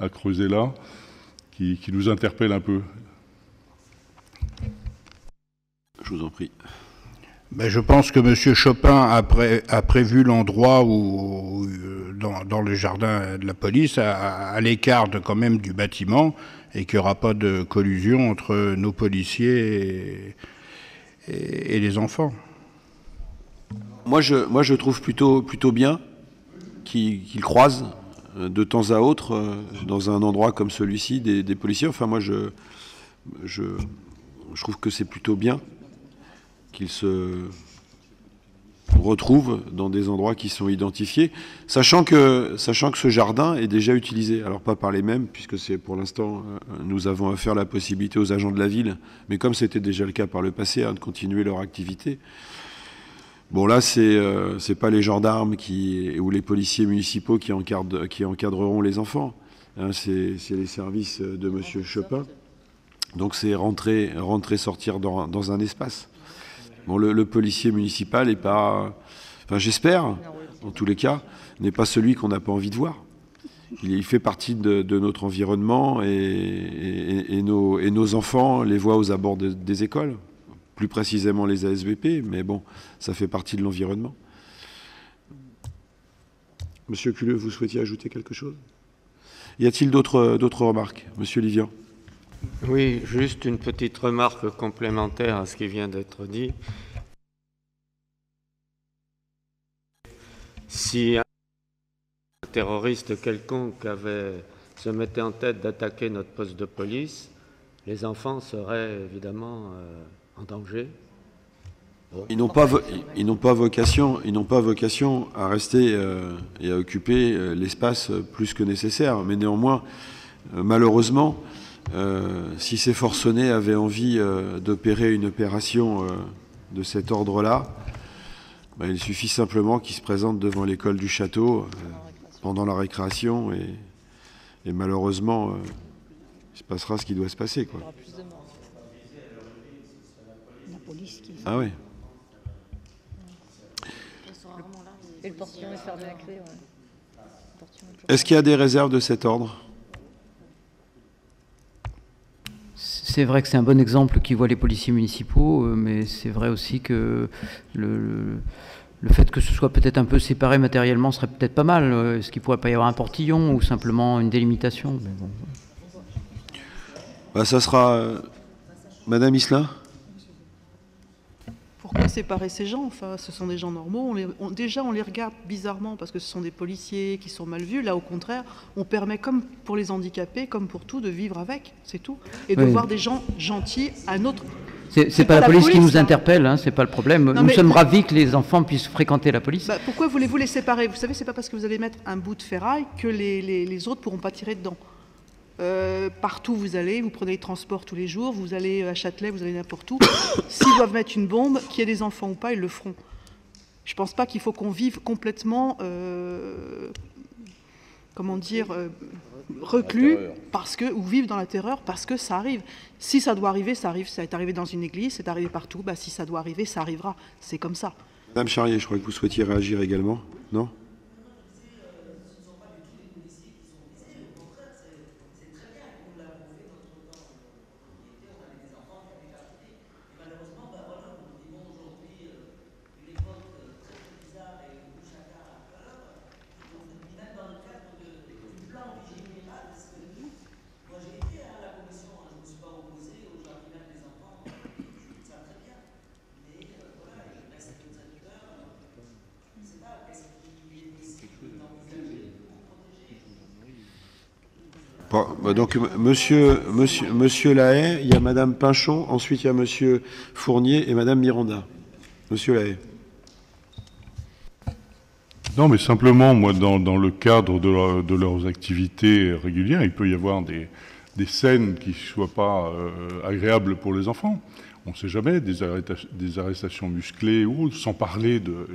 à, creuser là qui nous interpelle un peu. Je vous en prie. Ben, je pense que M. Chopin a, a prévu l'endroit où, euh, dans, dans le jardin de la police, à, à l'écart quand même du bâtiment, et qu'il n'y aura pas de collusion entre nos policiers et, les enfants. Moi, je, moi, je trouve plutôt, plutôt bien qu'ils croisent euh, de temps à autre, euh, dans un endroit comme celui-ci, des, policiers. Enfin, moi, je trouve que c'est plutôt bien qu'ils se retrouvent dans des endroits qui sont identifiés, sachant que, ce jardin est déjà utilisé. Alors, pas par les mêmes, puisque c'est pour l'instant, euh, nous avons offert la possibilité aux agents de la ville, mais comme c'était déjà le cas par le passé, hein, de continuer leur activité. Bon là, c'est euh, pas les gendarmes ou les policiers municipaux qui, encadreront les enfants. Hein, c'est les services de Monsieur Chopin Donc c'est rentrer, rentrer, sortir dans un espace. Bon, le, policier municipal est pas, enfin j'espère, en tous les cas, n'est pas celui qu'on n'a pas envie de voir. Il, fait partie de, notre environnement et, nos, enfants les voient aux abords de, des écoles, plus précisément les ASVP, mais bon, ça fait partie de l'environnement. Monsieur Culeux, vous souhaitiez ajouter quelque chose? Y a-t-il d'autres remarques? Monsieur Livian? Oui, juste une petite remarque complémentaire à ce qui vient d'être dit. Si un terroriste quelconque avait, se mettait en tête d'attaquer notre poste de police, les enfants seraient évidemment euh, en danger. Ils n'ont pas, vocation, à rester euh, et à occuper euh, l'espace plus que nécessaire. Mais néanmoins, euh, si ces forcenés avaient envie d'opérer une opération de cet ordre-là, ben, il suffit simplement qu'ils se présentent devant l'école du château pendant la récréation et, et malheureusement, il se passera ce qui doit se passer. Quoi. Ah oui. Est-ce qu'il y a des réserves de cet ordre? C'est vrai que c'est un bon exemple qui voit les policiers municipaux, mais c'est vrai aussi que le, le, fait que ce soit peut-être un peu séparé matériellement serait peut-être pas mal. Est-ce qu'il ne pourrait pas y avoir un portillon ou simplement une délimitation? Bah, Ça sera... Euh, Madame Isla? Pourquoi séparer ces gens Enfin, ce sont des gens normaux. On les, on, déjà, on les regarde bizarrement parce que ce sont des policiers qui sont mal vus. Là, au contraire, on permet, comme pour les handicapés, comme pour tout, de vivre avec, c'est tout. Et de oui. voir des gens gentils à notre. C'est pas, pas la police, police qui nous hein. interpelle, hein, c'est pas le problème. Non, nous mais, sommes ravis que les enfants puissent fréquenter la police. Bah, pourquoi voulez-vous les séparer? Vous savez, c'est pas parce que vous allez mettre un bout de ferraille que les, les, les autres pourront pas tirer dedans. Euh, partout vous allez, vous prenez les transports tous les jours, vous allez à Châtelet, vous allez n'importe où. S'ils doivent mettre une bombe, qu'il y ait des enfants ou pas, ils le feront. Je ne pense pas qu'il faut qu'on vive complètement, euh, comment dire, euh, reclus, parce que, ou vivre dans la terreur parce que ça arrive. Si ça doit arriver, ça arrive. Ça est arrivé dans une église, c'est arrivé partout. Bah, si ça doit arriver, ça arrivera. C'est comme ça. Madame Charrier, je crois que vous souhaitiez réagir également, non? Donc, monsieur, monsieur, monsieur Lahaye, il y a madame Pinchon, ensuite il y a monsieur Fournier et madame Miranda. Monsieur Lahaye. Non, mais simplement, moi, dans, dans le cadre de, de, leurs activités régulières, il peut y avoir des, des scènes qui ne soient pas euh, agréables pour les enfants. On ne sait jamais, des arrestations musclées ou autres, sans parler de,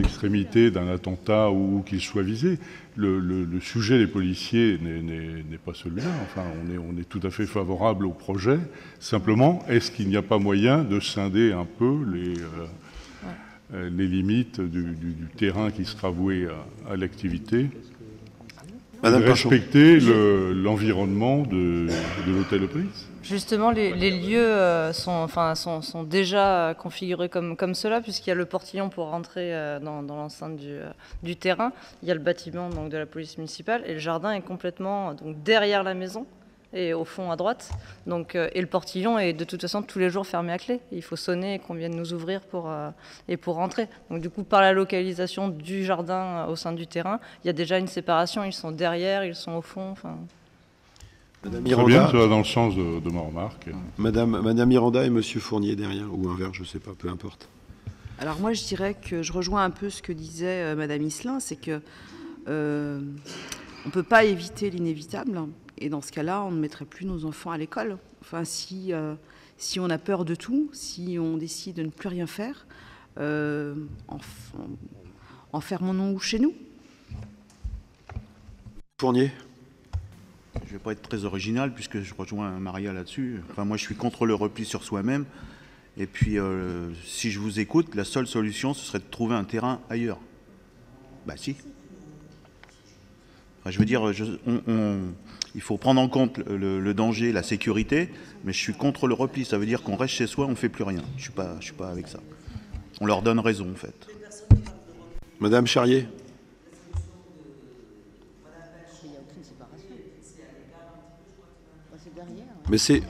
de l'extrémité d'un attentat ou, ou qu'il soit visé. Le, le, le, sujet des policiers n'est pas celui-là. Enfin, on est, on est, tout à fait favorable au projet. Simplement, est-ce qu'il n'y a pas moyen de scinder un peu les, euh, les limites du, du, du, terrain qui sera voué à, à l'activité? Madame respecter l'environnement le, de, de l'hôtel de police. Justement, les, les lieux euh, sont, enfin, sont, sont, déjà configurés comme, comme cela, puisqu'il y a le portillon pour rentrer euh, dans, dans l'enceinte du, euh, du, terrain, il y a le bâtiment donc, de la police municipale, et le jardin est complètement donc, derrière la maison et au fond à droite. Donc, euh, et le portillon est de toute façon tous les jours fermé à clé. Il faut sonner et qu'on vienne nous ouvrir pour, euh, et pour rentrer. Donc du coup, par la localisation du jardin au sein du terrain, il y a déjà une séparation. Ils sont derrière, ils sont au fond. Enfin... Madame Miranda, Très bien, ça va dans le sens de, de ma remarque. Madame, Madame Miranda et Monsieur Fournier derrière, ou inverse, je ne sais pas, peu importe. Alors moi, je dirais que je rejoins un peu ce que disait euh, Madame Islin, c'est que euh, on ne peut pas éviter l'inévitable. Et dans ce cas-là, on ne mettrait plus nos enfants à l'école. Enfin, si, euh, si on a peur de tout, si on décide de ne plus rien faire, euh, enfermons-nous chez nous. Fournier je ne vais pas être très original puisque je rejoins Maria là-dessus. Enfin, moi, je suis contre le repli sur soi-même. Et puis, euh, si je vous écoute, la seule solution, ce serait de trouver un terrain ailleurs. Bah si. je veux dire, il faut prendre en compte le, danger, la sécurité, mais je suis contre le repli. Ça veut dire qu'on reste chez soi, on ne fait plus rien. Je ne suis, pas, je suis pas avec ça. On leur donne raison, en fait. Madame Charrier Mais c'est.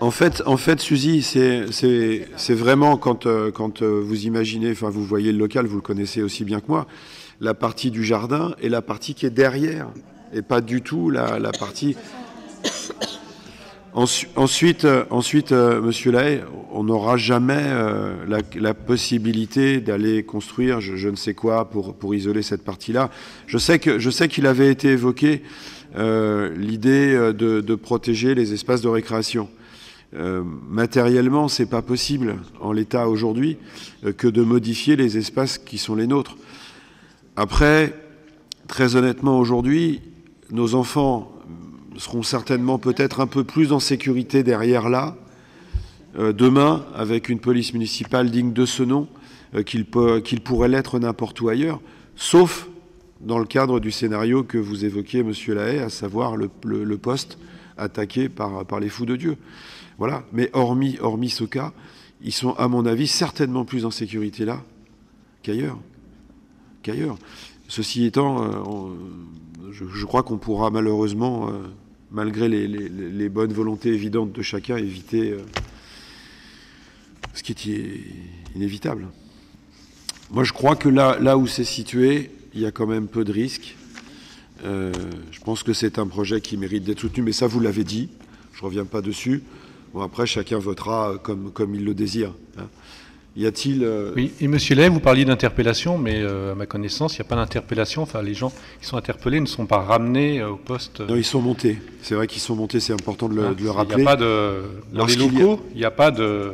En fait, en fait, Suzy, c'est vraiment quand, euh, quand euh, vous imaginez, enfin, vous voyez le local, vous le connaissez aussi bien que moi, la partie du jardin et la partie qui est derrière, et pas du tout la, partie. ensuite, euh, ensuite Monsieur Lahaye, on n'aura jamais la, possibilité d'aller construire je, ne sais quoi pour, pour isoler cette partie-là. Je sais que je qu'il avait été évoqué euh, l'idée euh, de, protéger les espaces de récréation. Euh, matériellement, c'est pas possible en l'état aujourd'hui que de modifier les espaces qui sont les nôtres. Après, très honnêtement, aujourd'hui, nos enfants seront certainement peut-être un peu plus en sécurité derrière là, demain, avec une police municipale digne de ce nom, qu'il pourrait l'être n'importe où ailleurs, sauf dans le cadre du scénario que vous évoquiez, Monsieur Lahaye, à savoir le, poste attaqué par, les fous de Dieu. Voilà. Mais hormis, hormis ce cas, ils sont, à mon avis, certainement plus en sécurité là qu'ailleurs. Qu'ailleurs. Ceci étant, euh, je, crois qu'on pourra malheureusement, euh, malgré les, bonnes volontés évidentes de chacun, éviter euh, ce qui est inévitable. Moi, je crois que là, là où c'est situé, il y a quand même peu de risques. Euh, je pense que c'est un projet qui mérite d'être soutenu, mais ça, vous l'avez dit, je ne reviens pas dessus. Bon, après, chacun votera comme, il le désire. Hein. Y a-t-il. Euh, oui, et monsieur Lay, vous parliez d'interpellation, mais euh, à ma connaissance, il n'y a pas d'interpellation. Enfin, les gens qui sont interpellés ne sont pas ramenés au poste. Non, ils sont montés. C'est vrai qu'ils sont montés, c'est important de le, hein, rappeler. Il n'y a pas de. Dans les locaux, il n'y a pas de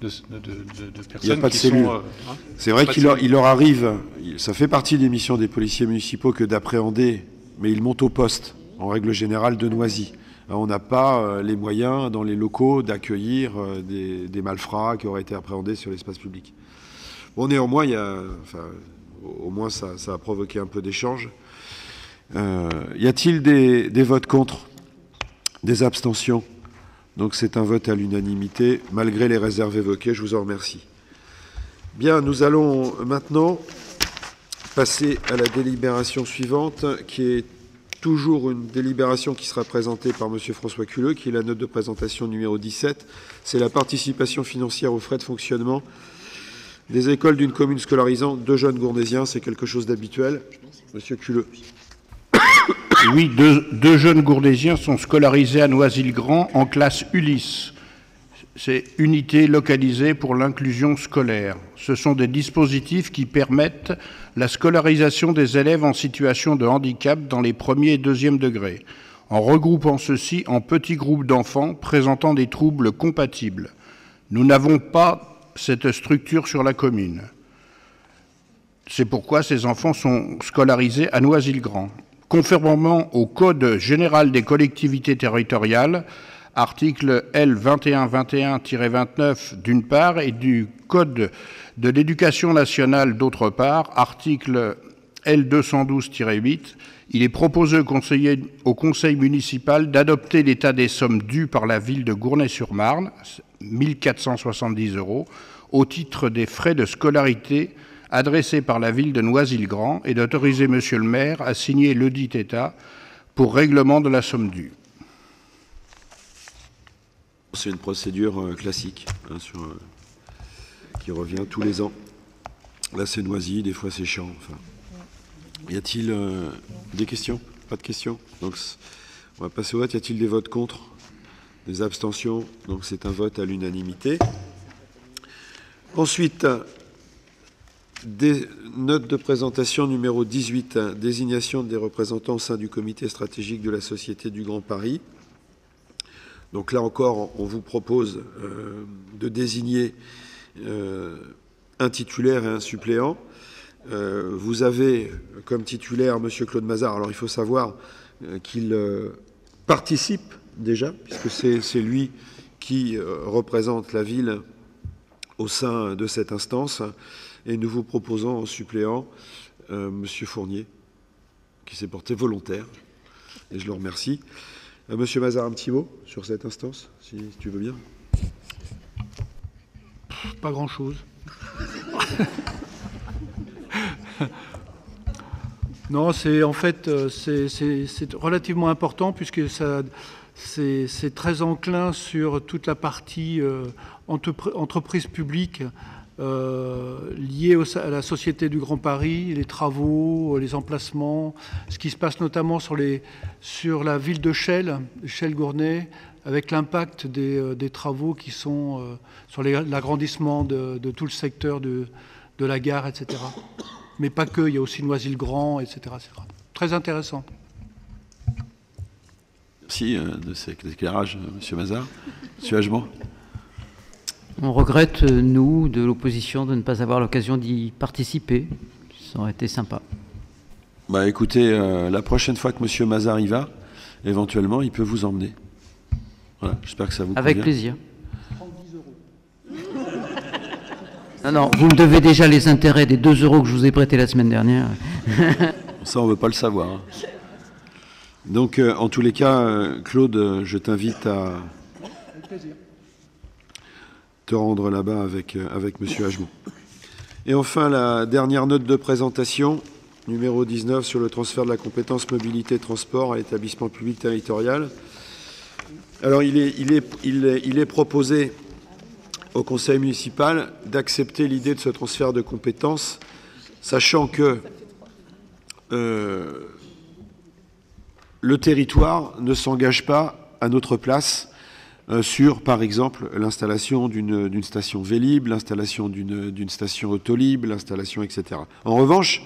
de, personnes Il n'y a pas de cellules. Euh, hein, c'est vrai qu'il leur, arrive, ça fait partie des missions des policiers municipaux que d'appréhender, mais ils montent au poste, en règle générale, de Noisy. On n'a pas euh, les moyens dans les locaux d'accueillir euh, des, malfrats qui auraient été appréhendés sur l'espace public. Bon, néanmoins, il a, au moins ça, a provoqué un peu d'échanges. y a-t-il des votes contre? Des abstentions? Donc c'est un vote à l'unanimité, malgré les réserves évoquées. Je vous en remercie. Bien, nous allons maintenant passer à la délibération suivante, qui est toujours une délibération qui sera présentée par M. François Culeux, qui est la note de présentation numéro 17. C'est la participation financière aux frais de fonctionnement des écoles d'une commune scolarisant deux jeunes gournésiens. C'est quelque chose d'habituel. Monsieur Culeux. Oui, deux, jeunes gourdésiens sont scolarisés à Noisy-le-Grand en classe Ulysse. C'est unité localisée pour l'inclusion scolaire. Ce sont des dispositifs qui permettent la scolarisation des élèves en situation de handicap dans les premiers et deuxièmes degrés, en regroupant ceux-ci en petits groupes d'enfants présentant des troubles compatibles. Nous n'avons pas cette structure sur la commune. C'est pourquoi ces enfants sont scolarisés à Noisy-le-Grand conformément au Code général des collectivités territoriales, article L2121-29 d'une part, et du Code de l'éducation nationale d'autre part, article L212-8, il est proposé au conseil, municipal d'adopter l'état des sommes dues par la ville de Gournay-sur-Marne, 1470 euros, au titre des frais de scolarité adressé par la ville de Noisy-le-Grand et d'autoriser Monsieur le maire à signer le dit État pour règlement de la somme due. C'est une procédure euh, classique hein, euh, qui revient tous les ans. Là, c'est Noisy, des fois c'est chiant. Y a-t-il euh, des questions? Pas de questions? Donc, on va passer au vote. Y a-t-il des votes contre? Des abstentions? Donc, c'est un vote à l'unanimité. Ensuite, des notes de présentation numéro 18, désignation des représentants au sein du comité stratégique de la Société du Grand Paris. Donc là encore, on vous propose euh, de désigner euh, un titulaire et un suppléant. Euh, vous avez comme titulaire M. Claude Mazard. Alors il faut savoir qu'il participe déjà, puisque c'est lui qui représente la ville au sein de cette instance. Et nous vous proposons en suppléant Monsieur Fournier, qui s'est porté volontaire, et je le remercie. Euh, Monsieur Mazar, un petit mot sur cette instance, si tu veux bien. Pas grand-chose. non, c'est en fait euh, c'est relativement important puisque c'est très enclin sur toute la partie euh, entreprise publique euh, liée à la Société du Grand Paris, les travaux, les emplacements, ce qui se passe notamment sur, la ville de Chelles, Chelles-Gournay, avec l'impact des, euh, des, travaux qui sont euh, sur l'agrandissement de, tout le secteur de, la gare, etc. Mais pas que, il y a aussi Noisy-le-Grand, etc.. Très intéressant. Merci euh, de cet éclairage, M. Mazard. M. Agement On regrette, nous, de l'opposition, de ne pas avoir l'occasion d'y participer. Ça aurait été sympa. Bah, écoutez, euh, la prochaine fois que M. Mazard y va, éventuellement, il peut vous emmener. Voilà, j'espère que ça vous Avec convient. plaisir. Non, non, vous me devez déjà les intérêts des 2 euros que je vous ai prêtés la semaine dernière. Ça, on ne veut pas le savoir. Hein. Donc, euh, en tous les cas, euh, Claude, euh, je t'invite à te rendre là-bas avec, euh, avec M. Hagemont. Et enfin, la dernière note de présentation, numéro 19, sur le transfert de la compétence mobilité transport à l'établissement public territorial. Alors, il est, il est, il est, proposé au conseil municipal d'accepter l'idée de ce transfert de compétences, sachant que euh, le territoire ne s'engage pas à notre place sur, par exemple, l'installation d'une station Vélib, l'installation d'une station Autolib, l'installation, etc. En revanche,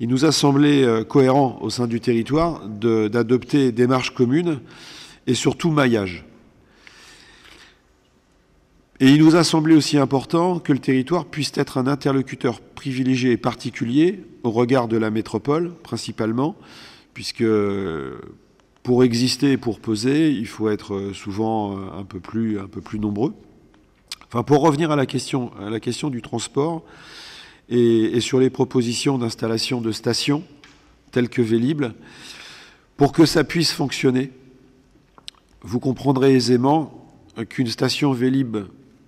il nous a semblé euh, cohérent au sein du territoire d'adopter démarches communes et surtout maillage. Et il nous a semblé aussi important que le territoire puisse être un interlocuteur privilégié et particulier au regard de la métropole, principalement, puisque pour exister et pour peser, il faut être souvent un peu plus, un peu plus nombreux. Enfin, pour revenir à la question, à la question du transport et, et sur les propositions d'installation de stations telles que Vélib, pour que ça puisse fonctionner, vous comprendrez aisément qu'une station Vélib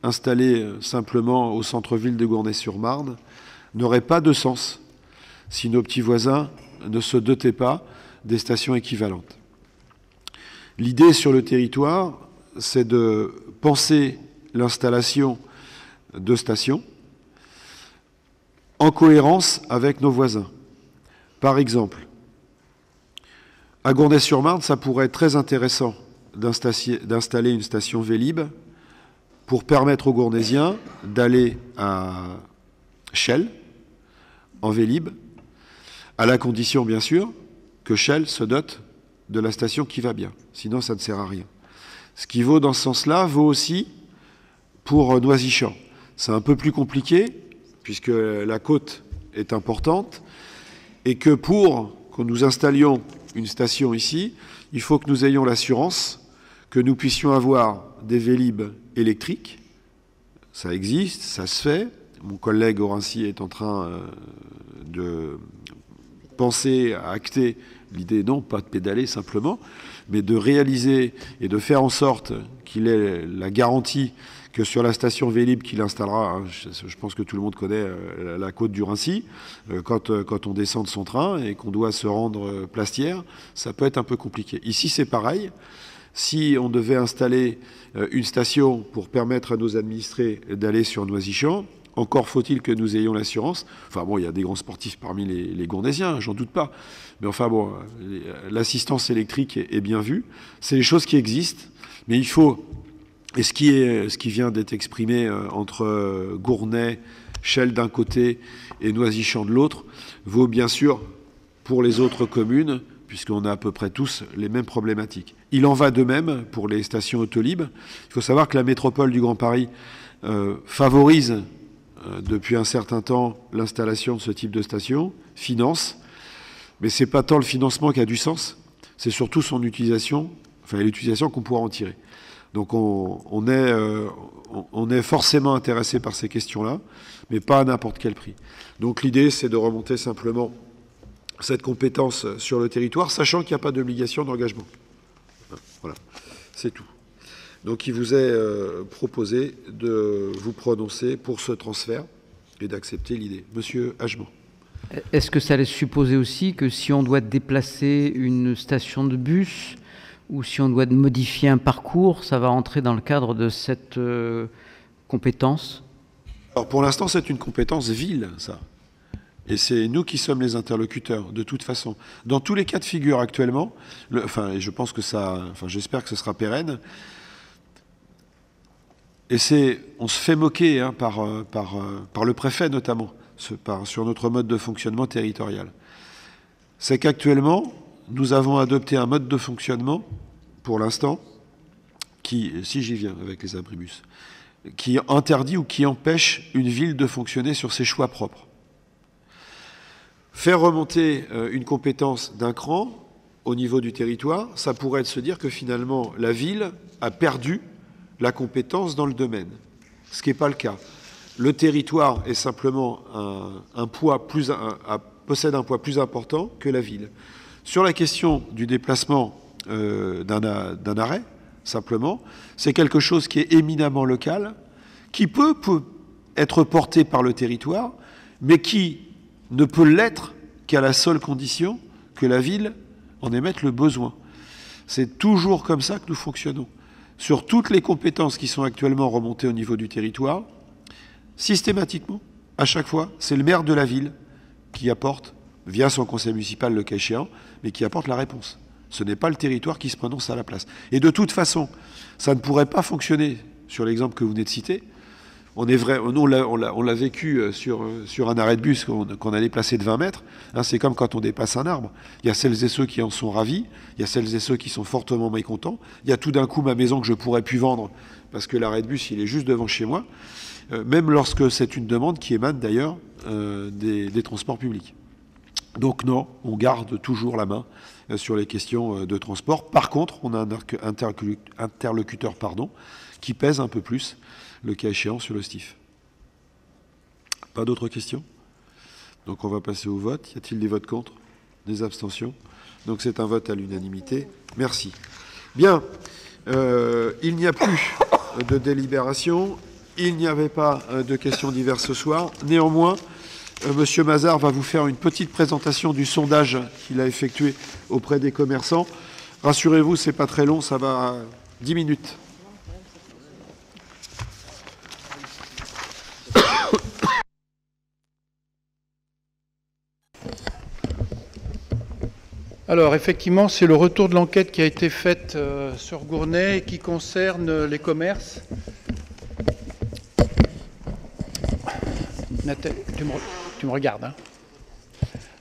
installée simplement au centre-ville de Gournay-sur-Marne n'aurait pas de sens si nos petits voisins ne se dotaient pas des stations équivalentes. L'idée sur le territoire, c'est de penser l'installation de stations en cohérence avec nos voisins. Par exemple, à Gournay-sur-Marne, ça pourrait être très intéressant d'installer une station Vélib pour permettre aux Gournaisiens d'aller à Shell en Vélib, à la condition bien sûr que Shell se dote de la station qui va bien. Sinon, ça ne sert à rien. Ce qui vaut dans ce sens-là vaut aussi pour Noisy-Champ. C'est un peu plus compliqué, puisque la côte est importante, et que pour que nous installions une station ici, il faut que nous ayons l'assurance que nous puissions avoir des Vélib électriques. Ça existe, ça se fait. Mon collègue Orancy est en train euh, de penser à acter l'idée, non pas de pédaler simplement, mais de réaliser et de faire en sorte qu'il ait la garantie que sur la station Vélib qu'il installera, hein, je, pense que tout le monde connaît euh, la côte du Rincy, euh, quand, euh, quand on descend de son train et qu'on doit se rendre Plastière, ça peut être un peu compliqué. Ici, c'est pareil. Si on devait installer une station pour permettre à nos administrés d'aller sur Noisy-Champ, encore faut-il que nous ayons l'assurance. Enfin bon, il y a des grands sportifs parmi les, les Gournaisiens, j'en doute pas. Mais enfin bon, l'assistance électrique est, bien vue. C'est des choses qui existent, mais il faut et ce qui, est, ce qui vient d'être exprimé entre Gournay, Chelles d'un côté et Noisy-Champ de l'autre vaut bien sûr pour les autres communes, puisqu'on a à peu près tous les mêmes problématiques. Il en va de même pour les stations Autolib. Il faut savoir que la métropole du Grand Paris euh, favorise euh, depuis un certain temps l'installation de ce type de station, finance, mais ce n'est pas tant le financement qui a du sens, c'est surtout son utilisation enfin l'utilisation qu'on pourra en tirer. Donc on, est, euh, on, est forcément intéressé par ces questions-là, mais pas à n'importe quel prix. Donc l'idée, c'est de remonter simplement cette compétence sur le territoire, sachant qu'il n'y a pas d'obligation d'engagement. Voilà, c'est tout. Donc il vous est euh, proposé de vous prononcer pour ce transfert et d'accepter l'idée. Monsieur Hagement. Est-ce que ça laisse supposer aussi que si on doit déplacer une station de bus ou si on doit modifier un parcours, ça va entrer dans le cadre de cette euh, compétence? Alors pour l'instant, c'est une compétence ville, ça. Et c'est nous qui sommes les interlocuteurs, de toute façon. Dans tous les cas de figure actuellement, enfin, et je pense que ça, enfin, j'espère que ce sera pérenne. Et c'est, on se fait moquer hein, par, euh, par, euh, par le préfet notamment, sur notre mode de fonctionnement territorial. C'est qu'actuellement, nous avons adopté un mode de fonctionnement, pour l'instant, qui, si j'y viens avec les abribus, qui interdit ou qui empêche une ville de fonctionner sur ses choix propres. Faire remonter euh, une compétence d'un cran au niveau du territoire, ça pourrait se dire que finalement la ville a perdu la compétence dans le domaine, ce qui n'est pas le cas. Le territoire est simplement possède un poids plus important que la ville. Sur la question du déplacement euh, d'un arrêt, simplement, c'est quelque chose qui est éminemment local, qui peut, peut être porté par le territoire, mais qui ne peut l'être qu'à la seule condition que la ville en émette le besoin. C'est toujours comme ça que nous fonctionnons. Sur toutes les compétences qui sont actuellement remontées au niveau du territoire, systématiquement, à chaque fois, c'est le maire de la ville qui apporte, via son conseil municipal le cas échéant, mais qui apporte la réponse. Ce n'est pas le territoire qui se prononce à la place. Et de toute façon, ça ne pourrait pas fonctionner, sur l'exemple que vous venez de citer, on est on l'a vécu euh, sur, euh, un arrêt de bus qu'on a déplacé de 20 mètres. Hein, c'est comme quand on dépasse un arbre. Il y a celles et ceux qui en sont ravis, il y a celles et ceux qui sont fortement mécontents. Il y a tout d'un coup ma maison que je pourrais plus vendre parce que l'arrêt de bus il est juste devant chez moi, euh, même lorsque c'est une demande qui émane d'ailleurs des, des, transports publics. Donc non, on garde toujours la main sur les questions de transport. Par contre, on a un interlocuteur pardon, qui pèse un peu plus le cas échéant sur le STIF. Pas d'autres questions? Donc on va passer au vote. Y a-t-il des votes contre? Des abstentions? Donc c'est un vote à l'unanimité. Merci. Bien, euh, il n'y a plus de délibération. Il n'y avait pas euh, de questions diverses ce soir. Néanmoins, euh, Monsieur Mazard va vous faire une petite présentation du sondage qu'il a effectué auprès des commerçants. Rassurez-vous, c'est pas très long, ça va 10 minutes. Alors effectivement, c'est le retour de l'enquête qui a été faite euh, sur Gournay et qui concerne les commerces. tu me, regardes. Hein.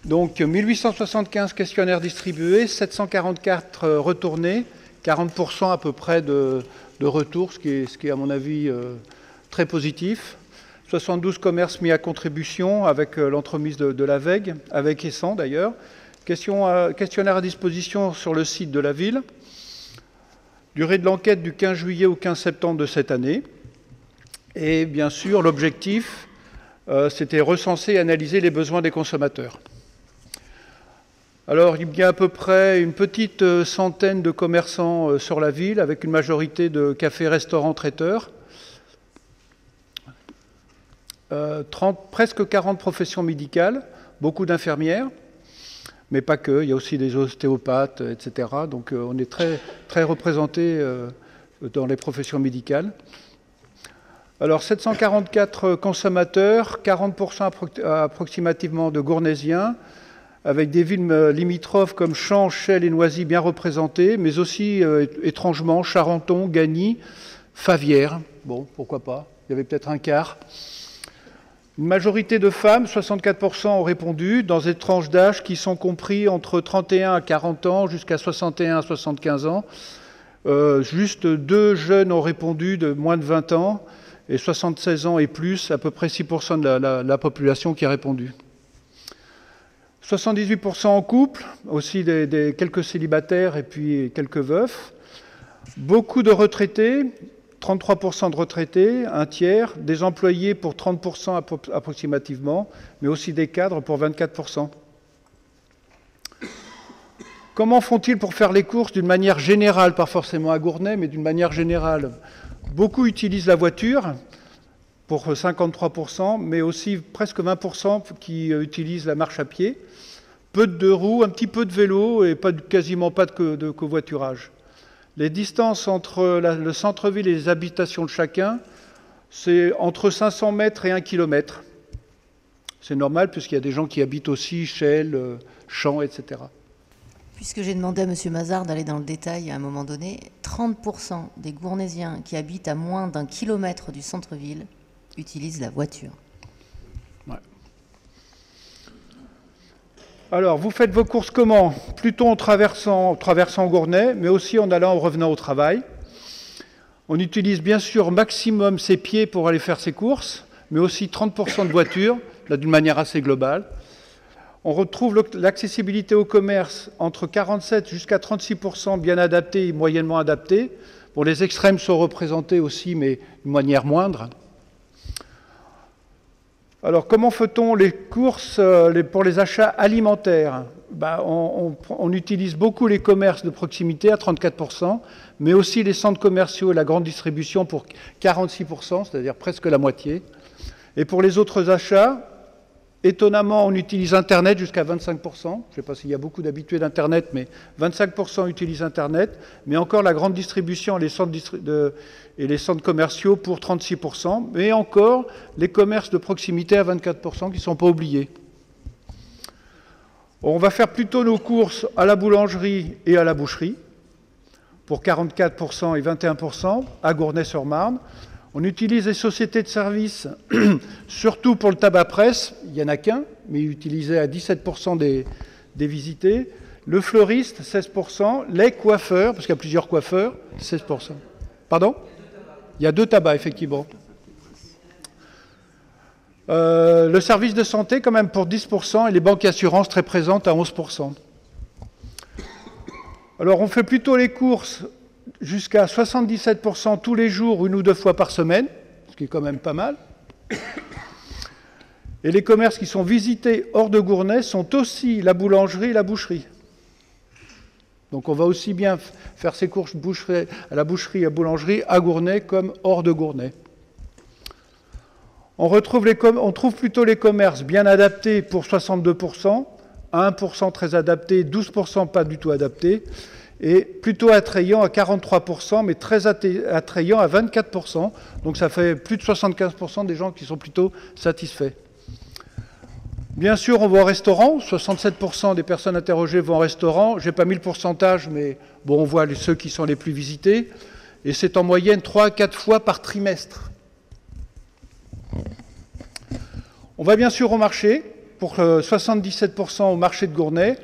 Donc 1875 questionnaires distribués, 744 euh, retournés, 40% à peu près de, retour, ce qui, est, ce qui, est, à mon avis euh, très positif. 72 commerces mis à contribution avec l'entremise de, de, la VEG, avec Essan d'ailleurs. Euh, questionnaire à disposition sur le site de la ville. Durée de l'enquête du 15 juillet au 15 septembre de cette année. Et bien sûr, l'objectif, euh, c'était recenser et analyser les besoins des consommateurs. Alors, il y a à peu près une petite euh, centaine de commerçants sur la ville, avec une majorité de cafés, restaurants, traiteurs. presque 40 professions médicales, beaucoup d'infirmières mais pas que, il y a aussi des ostéopathes, etc. Donc euh, on est très, très représenté euh, dans les professions médicales. Alors 744 consommateurs, 40% approximativement de Gournaisiens, avec des villes limitrophes comme Champs, Chelles et Noisy bien représentées, mais aussi euh, étrangement Charenton, Gagny, Favière. Bon, pourquoi pas Il y avait peut-être un quart. Une majorité de femmes, 64%, ont répondu, dans des tranches d'âge qui sont compris entre 31 à 40 ans jusqu'à 61 à 75 ans. Euh, juste deux jeunes ont répondu de moins de 20 ans et 76 ans et plus, à peu près 6% de la, population qui a répondu. 78% en couple, aussi des, quelques célibataires et puis quelques veufs. Beaucoup de retraités, 33% de retraités, un tiers, des employés pour 30% approximativement, mais aussi des cadres pour 24%. Comment font-ils pour faire les courses d'une manière générale, pas forcément à Gournay, mais d'une manière générale? Beaucoup utilisent la voiture pour 53%, mais aussi presque 20% qui utilisent la marche à pied. Peu de deux roues, un petit peu de vélo et pas, quasiment pas de, covoiturage. Les distances entre le centre-ville et les habitations de chacun, c'est entre 500 mètres et 1 km. C'est normal puisqu'il y a des gens qui habitent aussi Chelles, euh, Champs, etc. Puisque j'ai demandé à M. Mazard d'aller dans le détail à un moment donné, 30% des Gournésiens qui habitent à moins d'un kilomètre du centre-ville utilisent la voiture. Alors, vous faites vos courses comment? Plutôt en traversant, traversant Gournay, mais aussi en allant en revenant au travail. On utilise bien sûr maximum ses pieds pour aller faire ses courses, mais aussi 30% de voiture, là d'une manière assez globale. On retrouve l'accessibilité au commerce entre 47 jusqu'à 36% bien adapté et moyennement adapté. Bon, les extrêmes sont représentés aussi, mais de manière moindre. Alors, comment fait-on les courses euh, pour les achats alimentaires? On, on, utilise beaucoup les commerces de proximité à 34%, mais aussi les centres commerciaux et la grande distribution pour 46%, c'est-à-dire presque la moitié. Et pour les autres achats, Étonnamment, on utilise Internet jusqu'à 25%. Je ne sais pas s'il y a beaucoup d'habitués d'Internet, mais 25% utilisent Internet. Mais encore la grande distribution et les centres commerciaux pour 36%. Mais encore les commerces de proximité à 24% qui ne sont pas oubliés. On va faire plutôt nos courses à la boulangerie et à la boucherie pour 44% et 21% à Gournay-sur-Marne. On utilise les sociétés de services, surtout pour le tabac presse, il n'y en a qu'un, mais utilisé à 17% des, visités. Le fleuriste, 16%. Les coiffeurs, parce qu'il y a plusieurs coiffeurs, 16%. Pardon? Il y a deux tabacs, effectivement. Euh, le service de santé, quand même, pour 10%, et les banques et assurances très présentes à 11%. Alors, on fait plutôt les courses jusqu'à 77% tous les jours, une ou deux fois par semaine, ce qui est quand même pas mal. Et les commerces qui sont visités hors de Gournay sont aussi la boulangerie et la boucherie. Donc on va aussi bien faire ses courses à la boucherie et à la boulangerie à Gournay comme hors de Gournay. On, retrouve on trouve plutôt les commerces bien adaptés pour 62%, 1% très adaptés, 12% pas du tout adaptés, et plutôt attrayant à 43%, mais très attrayant à 24%. Donc ça fait plus de 75% des gens qui sont plutôt satisfaits. Bien sûr, on va au restaurant. 67% des personnes interrogées vont au restaurant. Je n'ai pas mis le pourcentage, mais bon, on voit ceux qui sont les plus visités. Et c'est en moyenne 3 à 4 fois par trimestre. On va bien sûr au marché, pour 77% euh, au marché de Gournay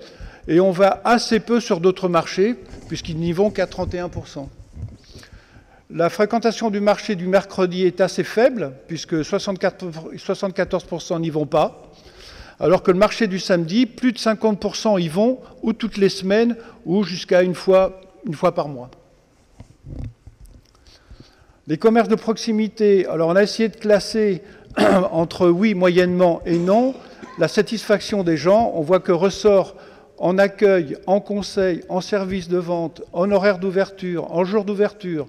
et on va assez peu sur d'autres marchés, puisqu'ils n'y vont qu'à 31%. La fréquentation du marché du mercredi est assez faible, puisque 74% n'y vont pas, alors que le marché du samedi, plus de 50% y vont, ou toutes les semaines, ou jusqu'à une fois, une fois par mois. Les commerces de proximité, alors on a essayé de classer entre oui, moyennement et non, la satisfaction des gens, on voit que ressort en accueil, en conseil, en service de vente, en horaire d'ouverture, en jour d'ouverture,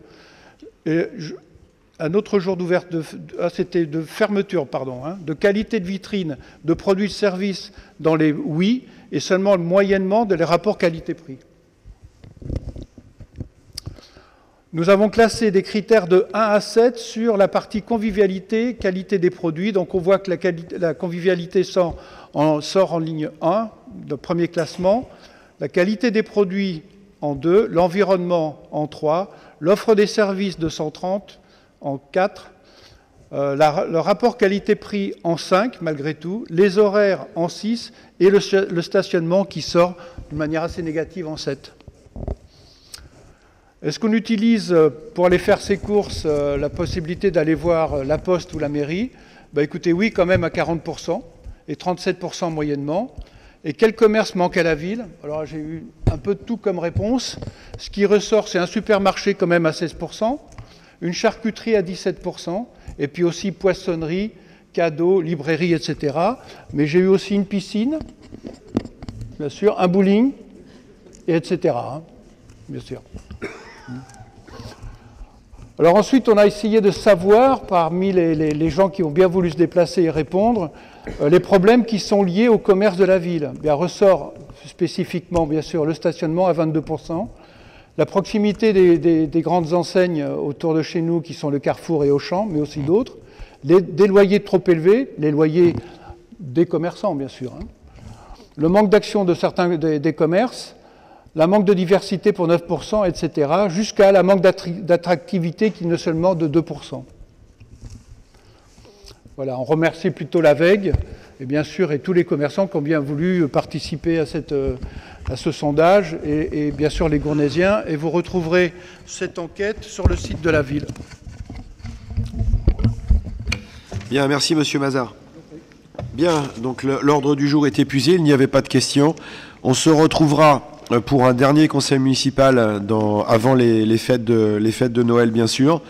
un autre jour d'ouverture, ah, c'était de fermeture, pardon, hein, de qualité de vitrine, de produits de service dans les oui, et seulement moyennement de les rapports qualité-prix. Nous avons classé des critères de 1 à 7 sur la partie convivialité, qualité des produits. Donc on voit que la, la convivialité sort en, sort en ligne 1, le premier classement, la qualité des produits en 2, l'environnement en 3, l'offre des services de 130 en 4, euh, le rapport qualité-prix en 5 malgré tout, les horaires en 6 et le, stationnement qui sort de manière assez négative en 7. Est-ce qu'on utilise euh, pour aller faire ses courses euh, la possibilité d'aller voir la poste ou la mairie? Bah, Écoutez, oui, quand même à 40% et 37% moyennement. Et quel commerce manque à la ville? Alors j'ai eu un peu de tout comme réponse. Ce qui ressort, c'est un supermarché quand même à 16%, une charcuterie à 17%, et puis aussi poissonnerie, cadeaux, librairie, etc. Mais j'ai eu aussi une piscine, bien sûr, un bowling, et etc. Hein, bien sûr. Alors ensuite, on a essayé de savoir, parmi les, gens qui ont bien voulu se déplacer et répondre, les problèmes qui sont liés au commerce de la ville. Bien, ressort spécifiquement, bien sûr, le stationnement à 22%, la proximité des, grandes enseignes autour de chez nous, qui sont le Carrefour et Auchan, mais aussi d'autres, des loyers trop élevés, les loyers des commerçants, bien sûr, hein. le manque d'action de certains des commerces, la manque de diversité pour 9%, etc., jusqu'à la manque d'attractivité qui n'est seulement de 2%. Voilà, on remercie plutôt la VEG, et bien sûr, et tous les commerçants qui ont bien voulu participer à, à ce sondage, et, bien sûr les Gournésiens, et vous retrouverez cette enquête sur le site de la ville. Bien, merci Monsieur Mazard. Bien, donc l'ordre du jour est épuisé, il n'y avait pas de questions. On se retrouvera euh, pour un dernier conseil municipal euh, avant les, fêtes de, Noël, bien sûr.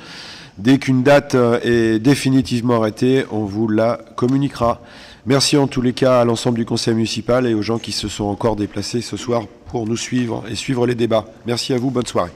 Dès qu'une date euh, est définitivement arrêtée, on vous la communiquera. Merci en tous les cas à l'ensemble du conseil municipal et aux gens qui se sont encore déplacés ce soir pour nous suivre et suivre les débats. Merci à vous, bonne soirée.